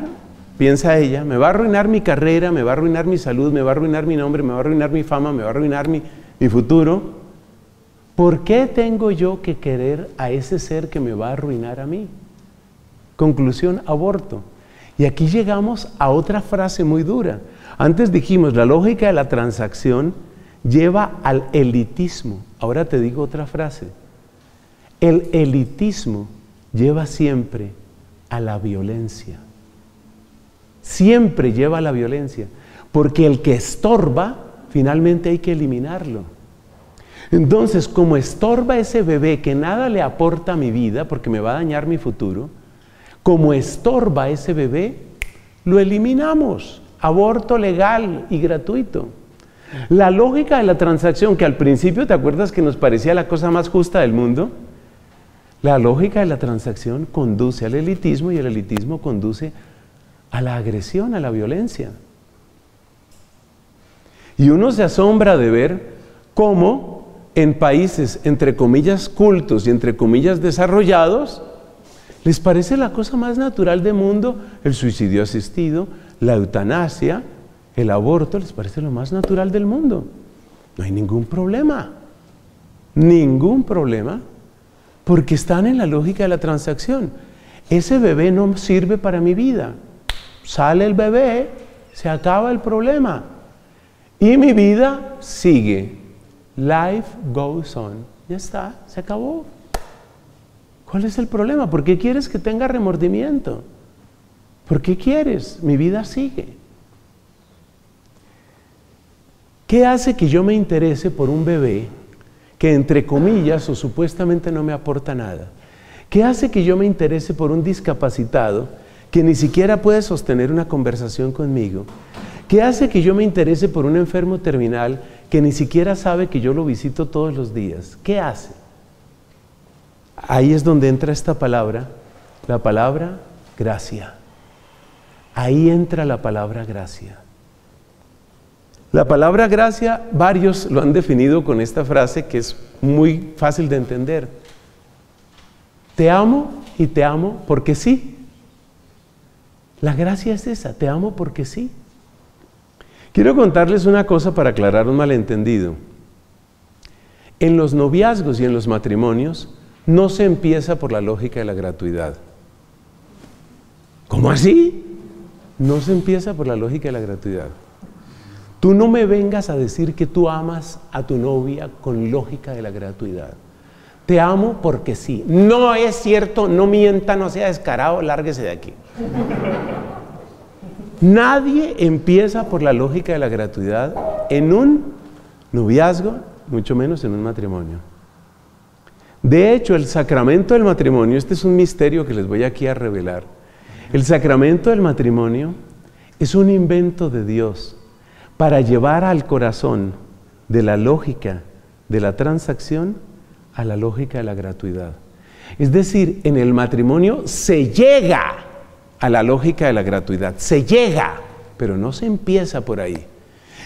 piensa ella, me va a arruinar mi carrera, me va a arruinar mi salud, me va a arruinar mi nombre, me va a arruinar mi fama, me va a arruinar mi, mi futuro. ¿Por qué tengo yo que querer a ese ser que me va a arruinar a mí? Conclusión, aborto. Y aquí llegamos a otra frase muy dura. Antes dijimos, la lógica de la transacción lleva al elitismo. Ahora te digo otra frase. El elitismo lleva siempre a la violencia. Siempre lleva a la violencia. Porque el que estorba, finalmente hay que eliminarlo. Entonces, como estorba ese bebé que nada le aporta a mi vida porque me va a dañar mi futuro, como estorba ese bebé, lo eliminamos. Aborto legal y gratuito. La lógica de la transacción, que al principio te acuerdas que nos parecía la cosa más justa del mundo, la lógica de la transacción conduce al elitismo y el elitismo conduce a la agresión, a la violencia. Y uno se asombra de ver cómo en países, entre comillas, cultos y entre comillas, desarrollados, les parece la cosa más natural del mundo el suicidio asistido, la eutanasia, el aborto, les parece lo más natural del mundo. No hay ningún problema, ningún problema, porque están en la lógica de la transacción. Ese bebé no sirve para mi vida. Sale el bebé, se acaba el problema. Y mi vida sigue. Life goes on. Ya está, se acabó. ¿Cuál es el problema? ¿Por qué quieres que tenga remordimiento? ¿Por qué quieres? Mi vida sigue. ¿Qué hace que yo me interese por un bebé que entre comillas o supuestamente no me aporta nada? ¿Qué hace que yo me interese por un discapacitado que ni siquiera puede sostener una conversación conmigo? ¿Qué hace que yo me interese por un enfermo terminal que ni siquiera sabe que yo lo visito todos los días. ¿Qué hace? Ahí es donde entra esta palabra, la palabra gracia. Ahí entra la palabra gracia. La palabra gracia, varios lo han definido con esta frase que es muy fácil de entender. Te amo y te amo porque sí. La gracia es esa, te amo porque sí. Quiero contarles una cosa para aclarar un malentendido. En los noviazgos y en los matrimonios no se empieza por la lógica de la gratuidad. ¿Cómo así? No se empieza por la lógica de la gratuidad. Tú no me vengas a decir que tú amas a tu novia con lógica de la gratuidad. Te amo porque sí. No es cierto, no mienta, no sea descarado, lárguese de aquí. Nadie empieza por la lógica de la gratuidad en un noviazgo, mucho menos en un matrimonio. De hecho, el sacramento del matrimonio, este es un misterio que les voy aquí a revelar. El sacramento del matrimonio es un invento de Dios para llevar al corazón de la lógica de la transacción a la lógica de la gratuidad. Es decir, en el matrimonio se llega a la lógica de la gratuidad, se llega, pero no se empieza por ahí.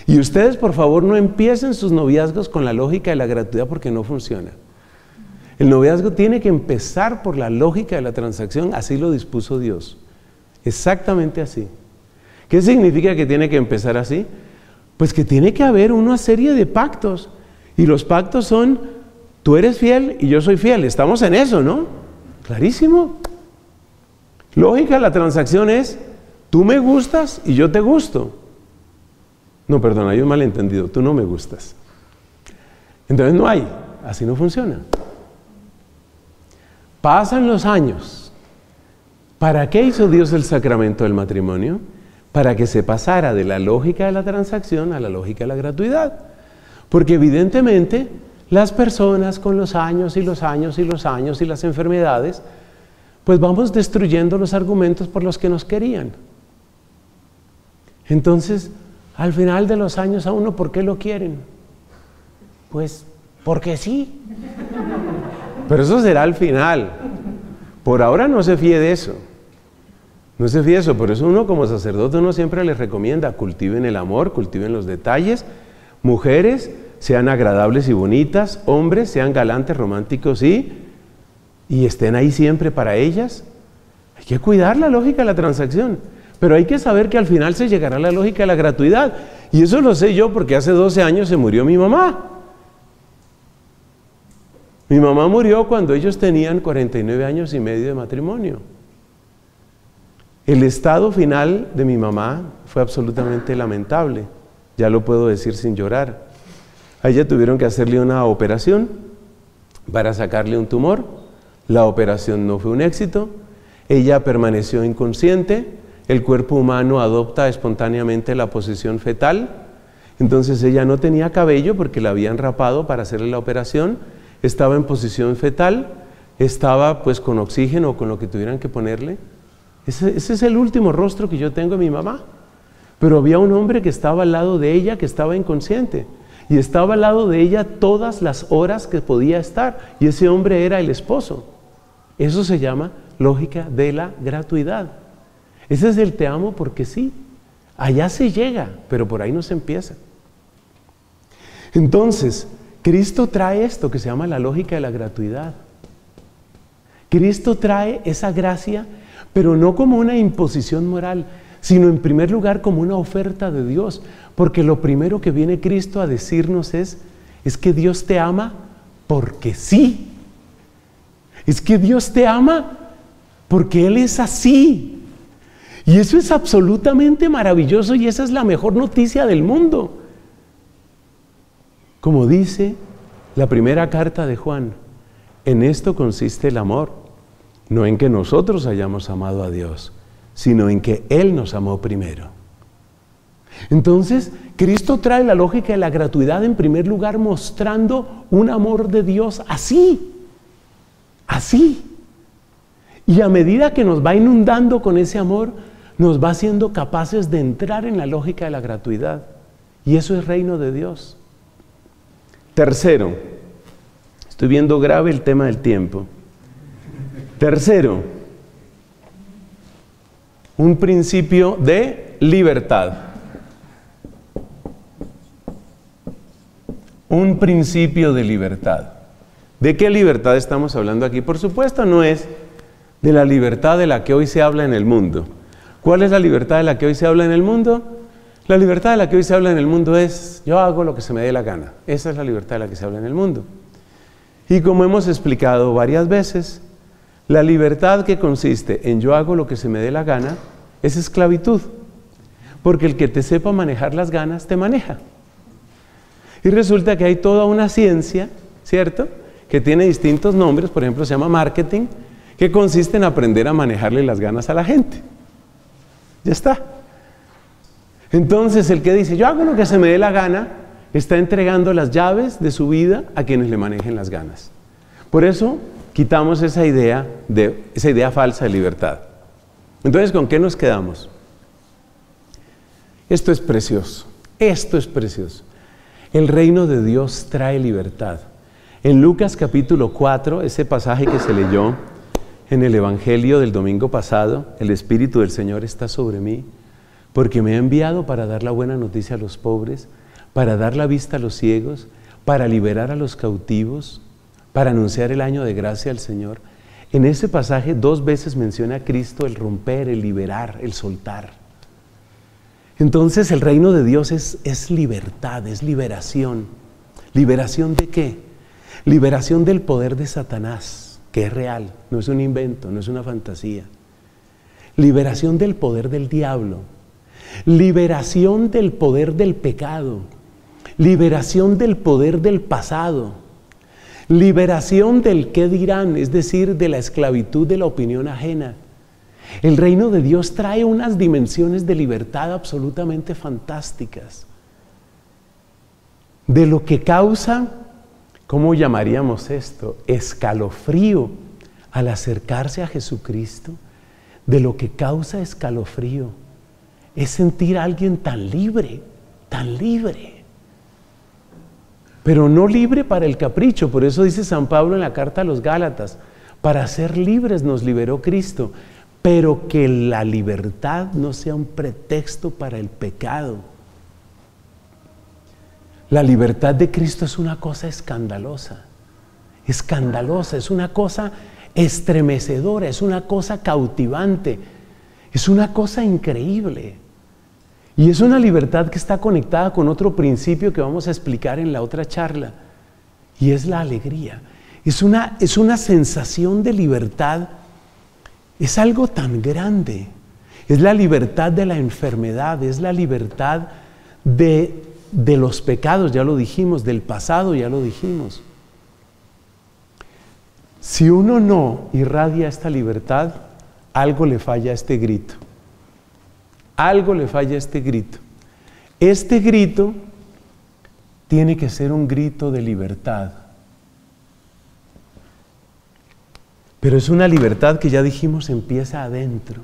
Y ustedes, por favor, no empiecen sus noviazgos con la lógica de la gratuidad porque no funciona. El noviazgo tiene que empezar por la lógica de la transacción, así lo dispuso Dios. Exactamente así. ¿Qué significa que tiene que empezar así? Pues que tiene que haber una serie de pactos. Y los pactos son, tú eres fiel y yo soy fiel. Estamos en eso, ¿no? Clarísimo. Lógica, la transacción es, tú me gustas y yo te gusto. No, perdona, hay un malentendido, tú no me gustas. Entonces no hay, así no funciona. Pasan los años. ¿Para qué hizo Dios el sacramento del matrimonio? Para que se pasara de la lógica de la transacción a la lógica de la gratuidad. Porque evidentemente las personas con los años y los años y los años y las enfermedades, pues vamos destruyendo los argumentos por los que nos querían. Entonces, al final de los años a uno, ¿por qué lo quieren? Pues porque sí. Pero eso será al final. Por ahora no se fíe de eso. No se fíe de eso. Por eso uno como sacerdote uno siempre les recomienda, cultiven el amor, cultiven los detalles. Mujeres, sean agradables y bonitas. Hombres, sean galantes, románticos y, y estén ahí siempre para ellas. Hay que cuidar la lógica de la transacción. Pero hay que saber que al final se llegará a la lógica de la gratuidad. Y eso lo sé yo porque hace 12 años se murió mi mamá. Mi mamá murió cuando ellos tenían 49 años y medio de matrimonio. El estado final de mi mamá fue absolutamente lamentable, ya lo puedo decir sin llorar. A ella tuvieron que hacerle una operación para sacarle un tumor. La operación no fue un éxito. Ella permaneció inconsciente. El cuerpo humano adopta espontáneamente la posición fetal. Entonces ella no tenía cabello porque la habían rapado para hacerle la operación estaba en posición fetal, estaba pues con oxígeno o con lo que tuvieran que ponerle. Ese, ese, es el último rostro que yo tengo de mi mamá. Pero había un hombre que estaba al lado de ella que estaba inconsciente y estaba al lado de ella todas las horas que podía estar y ese hombre era el esposo. Eso se llama lógica de la gratuidad. Ese es el te amo porque sí. Allá se llega, pero por ahí no se empieza. Entonces, Cristo trae esto que se llama la lógica de la gratuidad. Cristo trae esa gracia, pero no como una imposición moral, sino en primer lugar como una oferta de Dios. Porque lo primero que viene Cristo a decirnos es, es que Dios te ama porque sí. Es que Dios te ama porque Él es así. Y eso es absolutamente maravilloso y esa es la mejor noticia del mundo. Como dice la primera carta de Juan, en esto consiste el amor, no en que nosotros hayamos amado a Dios, sino en que Él nos amó primero. Entonces, Cristo trae la lógica de la gratuidad en primer lugar mostrando un amor de Dios así, así. Y a medida que nos va inundando con ese amor, nos va haciendo capaces de entrar en la lógica de la gratuidad. Y eso es reino de Dios. Tercero, estoy viendo grave el tema del tiempo. Tercero, un principio de libertad. Un principio de libertad. ¿De qué libertad estamos hablando aquí? Por supuesto, no es de la libertad de la que hoy se habla en el mundo. ¿Cuál es la libertad de la que hoy se habla en el mundo? La libertad de la que hoy se habla en el mundo es yo hago lo que se me dé la gana. Esa es la libertad de la que se habla en el mundo. Y como hemos explicado varias veces, la libertad que consiste en yo hago lo que se me dé la gana es esclavitud. Porque el que te sepa manejar las ganas te maneja. Y resulta que hay toda una ciencia, ¿cierto? Que tiene distintos nombres, por ejemplo, se llama marketing, que consiste en aprender a manejarle las ganas a la gente. Ya está. Entonces el que dice, yo hago lo que se me dé la gana, está entregando las llaves de su vida a quienes le manejen las ganas. Por eso quitamos esa idea, de, esa idea falsa de libertad. Entonces, ¿con qué nos quedamos? Esto es precioso, esto es precioso. El reino de Dios trae libertad. En Lucas capítulo 4, ese pasaje que se leyó en el Evangelio del domingo pasado, el Espíritu del Señor está sobre mí, porque me ha enviado para dar la buena noticia a los pobres, para dar la vista a los ciegos, para liberar a los cautivos, para anunciar el año de gracia al Señor. En ese pasaje dos veces menciona a Cristo el romper, el liberar, el soltar. Entonces el reino de Dios es, es libertad, es liberación. ¿Liberación de qué? Liberación del poder de Satanás, que es real, no es un invento, no es una fantasía. Liberación del poder del diablo. Liberación del poder del pecado. Liberación del poder del pasado. Liberación del qué dirán, es decir, de la esclavitud de la opinión ajena. El reino de Dios trae unas dimensiones de libertad absolutamente fantásticas. De lo que causa ¿Cómo llamaríamos esto? Escalofrío al acercarse a Jesucristo. De lo que causa escalofrío es sentir a alguien tan libre, tan libre. Pero no libre para el capricho. Por eso dice San Pablo en la carta a los Gálatas, para ser libres nos liberó Cristo, pero que la libertad no sea un pretexto para el pecado la libertad de Cristo es una cosa escandalosa, escandalosa, es una cosa estremecedora, es una cosa cautivante, es una cosa increíble. Y es una libertad que está conectada con otro principio que vamos a explicar en la otra charla, y es la alegría. Es una, es una sensación de libertad, es algo tan grande. Es la libertad de la enfermedad, es la libertad de de los pecados, ya lo dijimos, del pasado, ya lo dijimos. Si uno no irradia esta libertad, algo le falla a este grito. Algo le falla a este grito. Este grito tiene que ser un grito de libertad. Pero es una libertad que ya dijimos empieza adentro.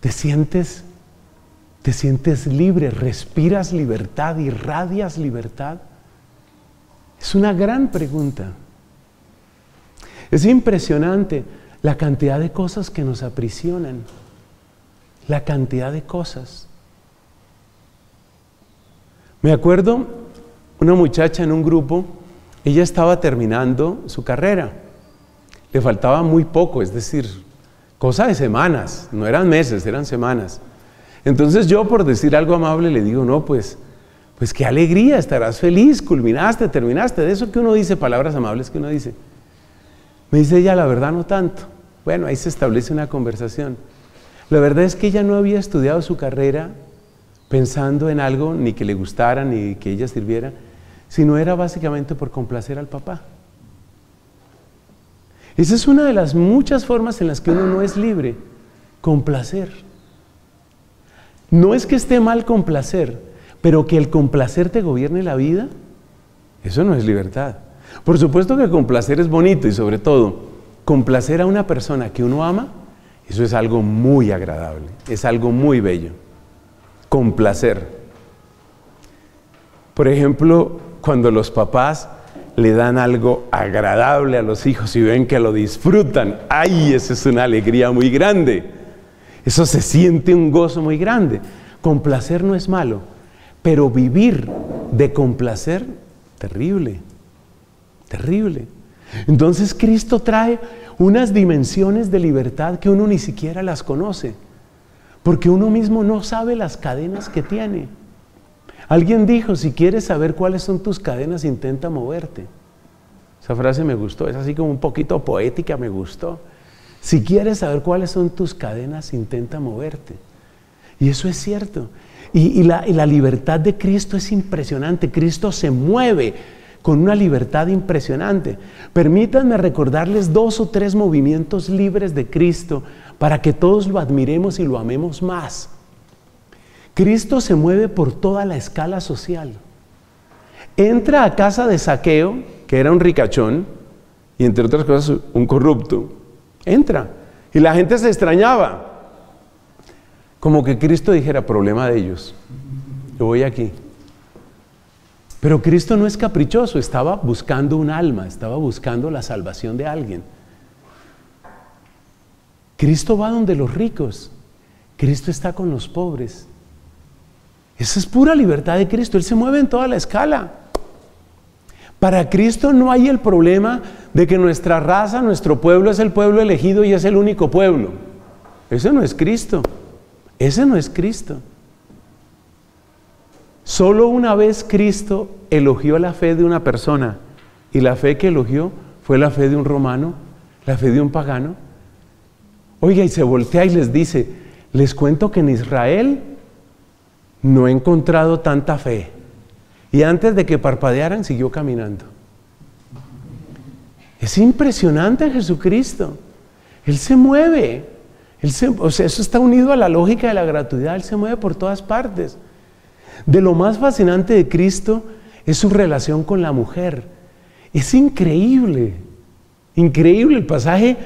Te sientes ¿Te sientes libre? ¿Respiras libertad? ¿Irradias libertad? Es una gran pregunta. Es impresionante la cantidad de cosas que nos aprisionan. La cantidad de cosas. Me acuerdo una muchacha en un grupo, ella estaba terminando su carrera. Le faltaba muy poco, es decir, cosa de semanas, no eran meses, eran semanas. Entonces yo por decir algo amable le digo, no, pues, pues qué alegría, estarás feliz, culminaste, terminaste, de eso que uno dice, palabras amables que uno dice. Me dice ella, la verdad no tanto. Bueno, ahí se establece una conversación. La verdad es que ella no había estudiado su carrera pensando en algo ni que le gustara ni que ella sirviera, sino era básicamente por complacer al papá. Esa es una de las muchas formas en las que uno no es libre, complacer. No es que esté mal complacer, pero que el complacer te gobierne la vida, eso no es libertad. Por supuesto que complacer es bonito y sobre todo, complacer a una persona que uno ama, eso es algo muy agradable, es algo muy bello. Complacer. Por ejemplo, cuando los papás le dan algo agradable a los hijos y ven que lo disfrutan, ¡ay! Esa es una alegría muy grande. Eso se siente un gozo muy grande. Complacer no es malo, pero vivir de complacer, terrible, terrible. Entonces Cristo trae unas dimensiones de libertad que uno ni siquiera las conoce, porque uno mismo no sabe las cadenas que tiene. Alguien dijo, si quieres saber cuáles son tus cadenas, intenta moverte. Esa frase me gustó, es así como un poquito poética, me gustó. Si quieres saber cuáles son tus cadenas, intenta moverte. Y eso es cierto. Y, la, libertad de Cristo es impresionante. Cristo se mueve con una libertad impresionante. Permítanme recordarles dos o tres movimientos libres de Cristo para que todos lo admiremos y lo amemos más. Cristo se mueve por toda la escala social. Entra a casa de Saqueo, que era un ricachón, y entre otras cosas un corrupto. Entra. Y la gente se extrañaba. Como que Cristo dijera, problema de ellos. Yo voy aquí. Pero Cristo no es caprichoso, estaba buscando un alma, estaba buscando la salvación de alguien. Cristo va donde los ricos, Cristo está con los pobres. Esa es pura libertad de Cristo, Él se mueve en toda la escala. Para Cristo no hay el problema de que nuestra raza, nuestro pueblo es el pueblo elegido y es el único pueblo. Ese no es Cristo. Ese no es Cristo. Solo una vez Cristo elogió la fe de una persona y la fe que elogió fue la fe de un romano, la fe de un pagano. Oiga, y se voltea y les dice, les cuento que en Israel no he encontrado tanta fe. Y antes de que parpadearan, siguió caminando. Es impresionante Jesucristo. Él se mueve. Él eso está unido a la lógica de la gratuidad. Él se mueve por todas partes. De lo más fascinante de Cristo es su relación con la mujer. Es increíble. Increíble el pasaje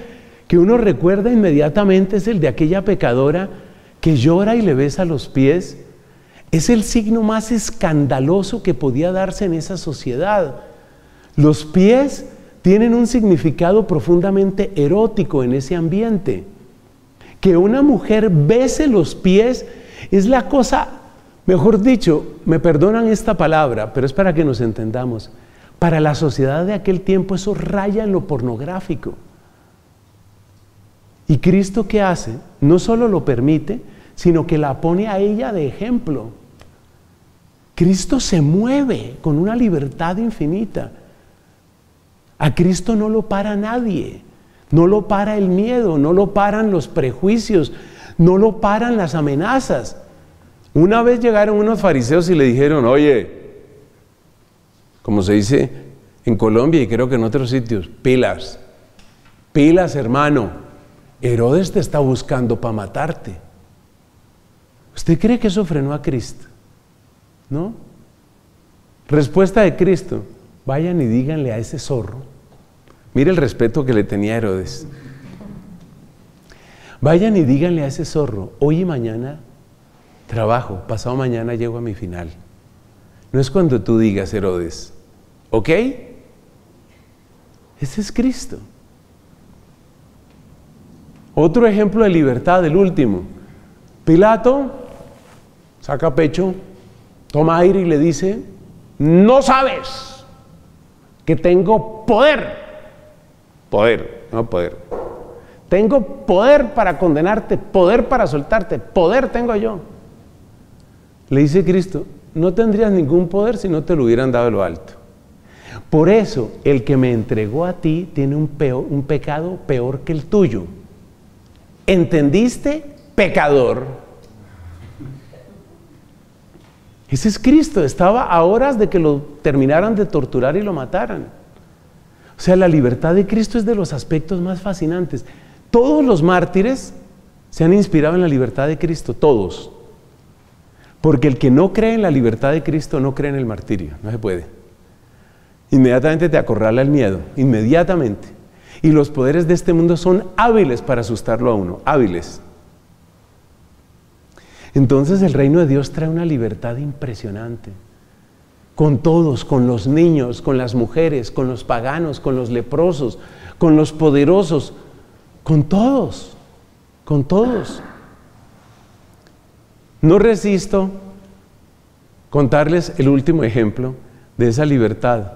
que uno recuerda inmediatamente es el de aquella pecadora que llora y le besa los pies es el signo más escandaloso que podía darse en esa sociedad. Los pies tienen un significado profundamente erótico en ese ambiente. Que una mujer bese los pies es la cosa, mejor dicho, me perdonan esta palabra, pero es para que nos entendamos. Para la sociedad de aquel tiempo eso raya en lo pornográfico. ¿Y Cristo qué hace? No solo lo permite, sino que la pone a ella de ejemplo. Cristo se mueve con una libertad infinita. A Cristo no lo para nadie, no lo para el miedo, no lo paran los prejuicios, no lo paran las amenazas. Una vez llegaron unos fariseos y le dijeron, oye, como se dice en Colombia y creo que en otros sitios, pilas, pilas hermano, Herodes te está buscando para matarte. ¿Usted cree que eso frenó a Cristo? ¿No? Respuesta de Cristo, vayan y díganle a ese zorro. Mire el respeto que le tenía Herodes. Vayan y díganle a ese zorro, hoy y mañana trabajo, pasado mañana llego a mi final. No es cuando tú digas, Herodes, ¿ok? Ese es Cristo. Otro ejemplo de libertad, el último. Pilato saca pecho, toma aire y le dice, no sabes que tengo poder, poder, no poder. Tengo poder para condenarte, poder para soltarte, poder tengo yo. Le dice Cristo, no tendrías ningún poder si no te lo hubieran dado lo alto. Por eso el que me entregó a ti tiene un, un pecado peor que el tuyo. ¿Entendiste? Pecador. Ese es Cristo, estaba a horas de que lo terminaran de torturar y lo mataran. O sea, la libertad de Cristo es de los aspectos más fascinantes. Todos los mártires se han inspirado en la libertad de Cristo, todos. Porque el que no cree en la libertad de Cristo no cree en el martirio, no se puede. Inmediatamente te acorrala el miedo, inmediatamente. Y los poderes de este mundo son hábiles para asustarlo a uno, hábiles. Entonces el reino de Dios trae una libertad impresionante. Con todos, con los niños, con las mujeres, con los paganos, con los leprosos, con los poderosos, con todos, con todos. No resisto contarles el último ejemplo de esa libertad.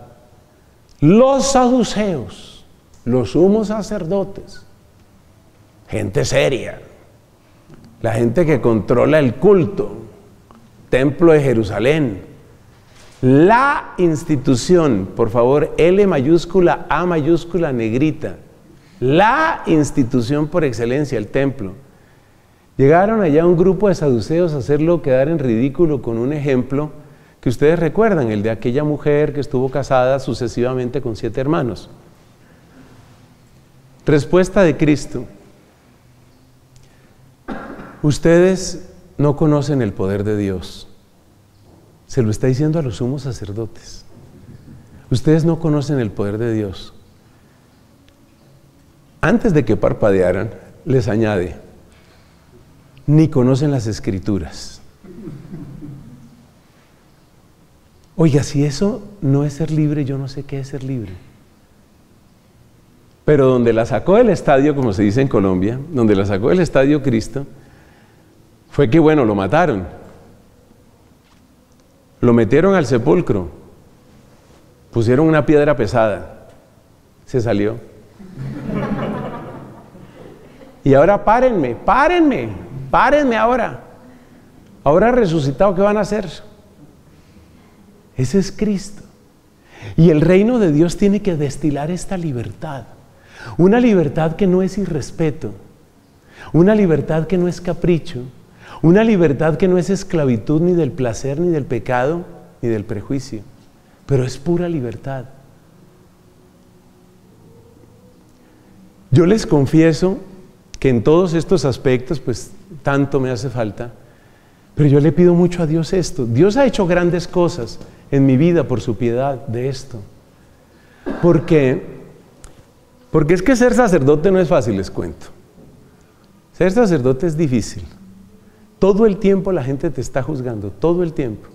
Los saduceos, los sumos sacerdotes, gente seria, la gente que controla el culto, templo de Jerusalén, la institución, por favor, L mayúscula, A mayúscula, negrita, la institución por excelencia, el templo. Llegaron allá un grupo de saduceos a hacerlo quedar en ridículo con un ejemplo que ustedes recuerdan, el de aquella mujer que estuvo casada sucesivamente con siete hermanos. Respuesta de Cristo. Ustedes no conocen el poder de Dios. Se lo está diciendo a los sumos sacerdotes. Ustedes no conocen el poder de Dios. Antes de que parpadearan, les añade, ni conocen las escrituras. Oiga, si eso no es ser libre, yo no sé qué es ser libre. Pero donde la sacó del estadio, como se dice en Colombia, donde la sacó del estadio Cristo, fue que, bueno, lo mataron. Lo metieron al sepulcro. Pusieron una piedra pesada. Se salió. Y ahora párenme, párenme, párenme ahora. Ahora resucitado, ¿qué van a hacer? Ese es Cristo. Y el reino de Dios tiene que destilar esta libertad. Una libertad que no es irrespeto. Una libertad que no es capricho. Una libertad que no es esclavitud ni del placer, ni del pecado, ni del prejuicio. Pero es pura libertad. Yo les confieso que en todos estos aspectos, pues tanto me hace falta, pero yo le pido mucho a Dios esto. Dios ha hecho grandes cosas en mi vida por su piedad de esto. Porque, porque es que ser sacerdote no es fácil, les cuento. Ser sacerdote es difícil. Todo el tiempo la gente te está juzgando, todo el tiempo.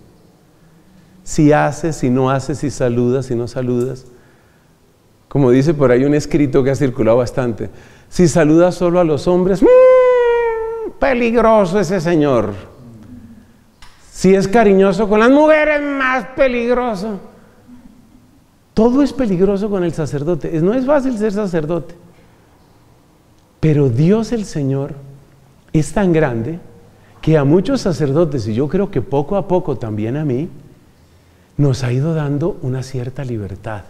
Si haces, si no haces, si saludas, si no saludas. Como dice por ahí un escrito que ha circulado bastante. Si saludas solo a los hombres, mmm, peligroso ese señor. Si es cariñoso con las mujeres, más peligroso. Todo es peligroso con el sacerdote. No es fácil ser sacerdote. Pero Dios el Señor es tan grande que a muchos sacerdotes, y yo creo que poco a poco también a mí, nos ha ido dando una cierta libertad.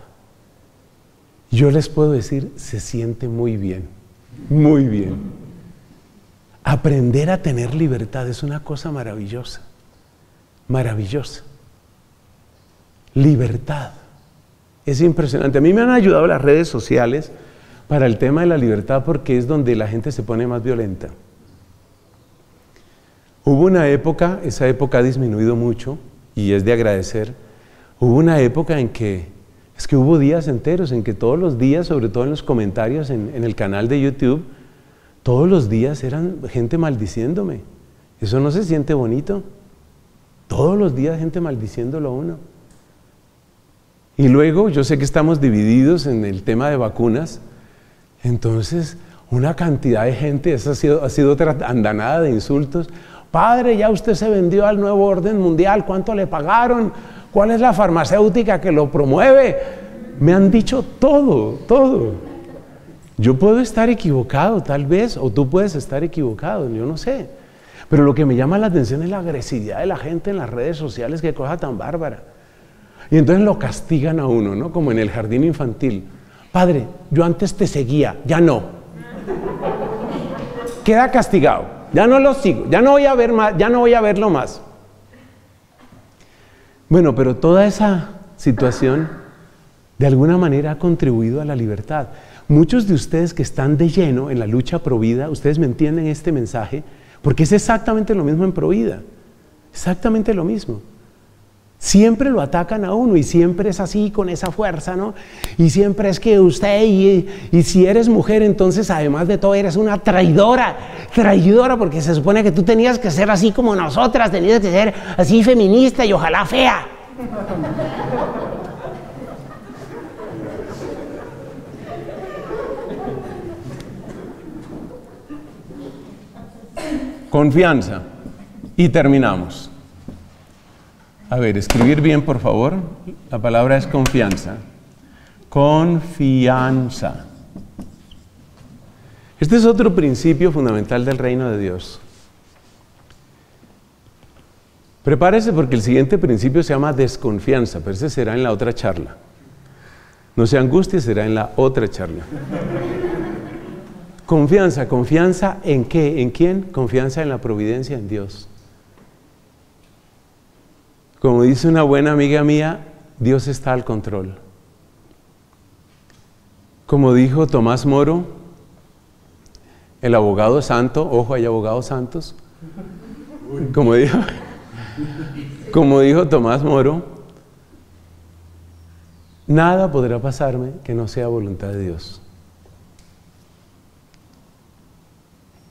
Yo les puedo decir, se siente muy bien. Muy bien. Aprender a tener libertad es una cosa maravillosa, maravillosa. Libertad. Es impresionante. A mí me han ayudado las redes sociales para el tema de la libertad porque es donde la gente se pone más violenta. Hubo una época, esa época ha disminuido mucho y es de agradecer, hubo una época en que es que hubo días enteros en que todos los días, sobre todo en los comentarios en, el canal de YouTube, todos los días eran gente maldiciéndome. Eso no se siente bonito. Todos los días gente maldiciéndolo a uno. Y luego yo sé que estamos divididos en el tema de vacunas. Entonces, una cantidad de gente, esa ha sido, ha sido otra andanada de insultos. Padre, ya usted se vendió al nuevo orden mundial, ¿cuánto le pagaron? ¿Cuál es la farmacéutica que lo promueve? Me han dicho todo, todo. Yo puedo estar equivocado tal vez, o tú puedes estar equivocado, yo no sé. Pero lo que me llama la atención es la agresividad de la gente en las redes sociales, qué cosa tan bárbara. Y entonces lo castigan a uno, ¿no? Como en el jardín infantil. Padre, yo antes te seguía, ya no. Queda castigado, ya no lo sigo, ya no voy a ver más, ya no voy a verlo más. Bueno, pero toda esa situación de alguna manera ha contribuido a la libertad. Muchos de ustedes que están de lleno en la lucha pro vida, ustedes me entienden este mensaje, porque es exactamente lo mismo en pro vida. Exactamente lo mismo. Siempre lo atacan a uno y siempre es así con esa fuerza, ¿no? Y siempre es que usted, y, si eres mujer, entonces además de todo eres una traidora, traidora, porque se supone que tú tenías que ser así como nosotras, tenías que ser así feminista y ojalá fea. Confianza. Y terminamos. A ver, escribir bien, por favor. La palabra es confianza. Confianza. Este es otro principio fundamental del reino de Dios. Prepárese porque el siguiente principio se llama desconfianza, pero ese será en la otra charla. No se angustie, será en la otra charla. Confianza, confianza en qué, en quién? Confianza en la providencia en Dios. Como dice una buena amiga mía, Dios está al control. Como dijo Tomás Moro, el abogado santo, ojo, hay abogados santos, como dijo, como dijo Tomás Moro, nada podrá pasarme que no sea voluntad de Dios.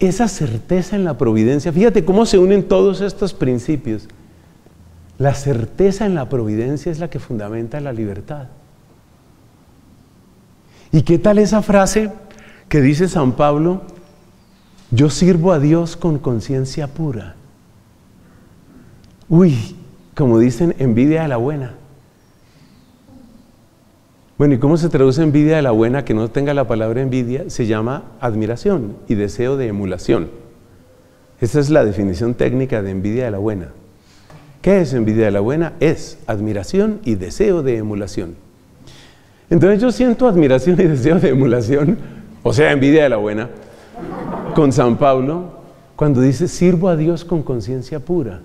Esa certeza en la providencia, fíjate cómo se unen todos estos principios La certeza en la providencia es la que fundamenta la libertad. ¿Y qué tal esa frase que dice San Pablo? Yo sirvo a Dios con conciencia pura. Uy, como dicen, envidia de la buena. Bueno, ¿y cómo se traduce envidia de la buena que no tenga la palabra envidia? Se llama admiración y deseo de emulación. Esa es la definición técnica de envidia de la buena. ¿Qué es envidia de la buena? Es admiración y deseo de emulación. Entonces yo siento admiración y deseo de emulación, o sea, envidia de la buena, con San Pablo, cuando dice, sirvo a Dios con conciencia pura.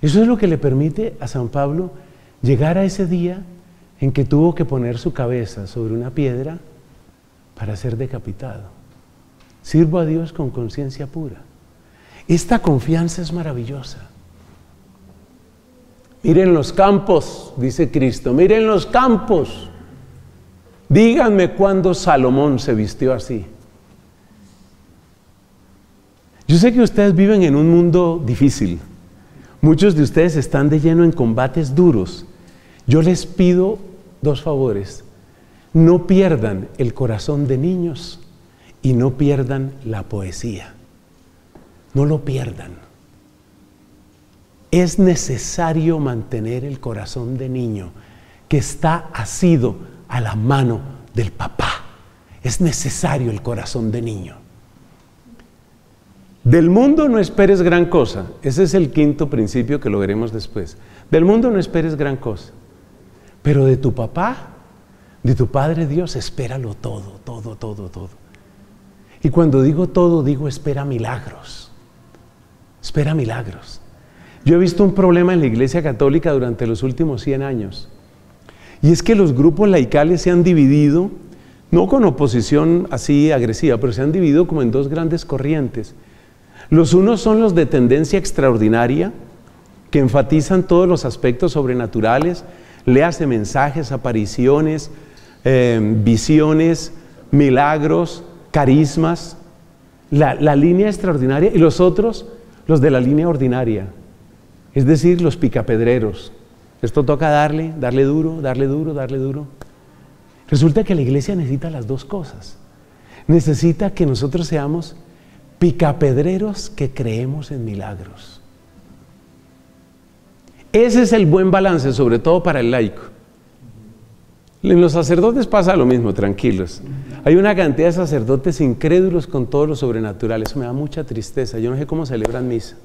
Eso es lo que le permite a San Pablo llegar a ese día en que tuvo que poner su cabeza sobre una piedra para ser decapitado. Sirvo a Dios con conciencia pura. Esta confianza es maravillosa. Miren los campos, dice Cristo, miren los campos. Díganme cuándo Salomón se vistió así. Yo sé que ustedes viven en un mundo difícil. Muchos de ustedes están de lleno en combates duros. Yo les pido dos favores. No pierdan el corazón de niños y no pierdan la poesía. No lo pierdan. Es necesario mantener el corazón de niño que está asido a la mano del papá. Es necesario el corazón de niño. Del mundo no esperes gran cosa. Ese es el quinto principio que lo veremos después. Del mundo no esperes gran cosa. Pero de tu papá, de tu Padre Dios, espéralo todo, todo, todo, todo. Y cuando digo todo, digo espera milagros. Espera milagros. Yo he visto un problema en la Iglesia Católica durante los últimos 100 años. Y es que los grupos laicales se han dividido, no con oposición así agresiva, pero se han dividido como en dos grandes corrientes. Los unos son los de tendencia extraordinaria, que enfatizan todos los aspectos sobrenaturales, le mensajes, apariciones, eh, visiones, milagros, carismas, la línea extraordinaria y los otros, los de la línea ordinaria, es decir, los picapedreros. Esto toca darle, darle duro, darle duro, darle duro. Resulta que la iglesia necesita las dos cosas. Necesita que nosotros seamos picapedreros que creemos en milagros. Ese es el buen balance, sobre todo para el laico. En los sacerdotes pasa lo mismo, tranquilos. Hay una cantidad de sacerdotes incrédulos con todo lo sobrenatural. Eso me da mucha tristeza. Yo no sé cómo celebran misa.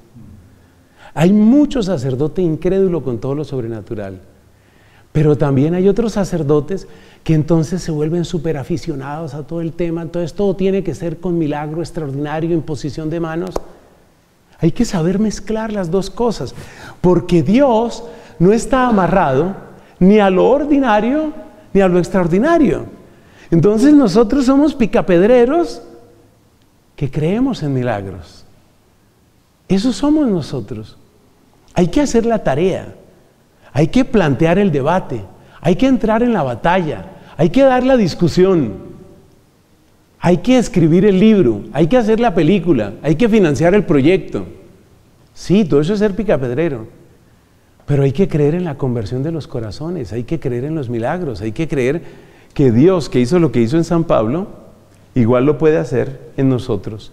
Hay muchos sacerdotes incrédulos con todo lo sobrenatural. Pero también hay otros sacerdotes que entonces se vuelven súper aficionados a todo el tema. Entonces todo tiene que ser con milagro extraordinario, imposición de manos. Hay que saber mezclar las dos cosas, porque Dios no está amarrado ni a lo ordinario ni a lo extraordinario. Entonces nosotros somos picapedreros que creemos en milagros. Eso somos nosotros. Hay que hacer la tarea, hay que plantear el debate, hay que entrar en la batalla, hay que dar la discusión. Hay que escribir el libro, hay que hacer la película, hay que financiar el proyecto. Sí, todo eso es ser picapedrero. Pero hay que creer en la conversión de los corazones, hay que creer en los milagros, hay que creer que Dios que hizo lo que hizo en San Pablo, igual lo puede hacer en nosotros.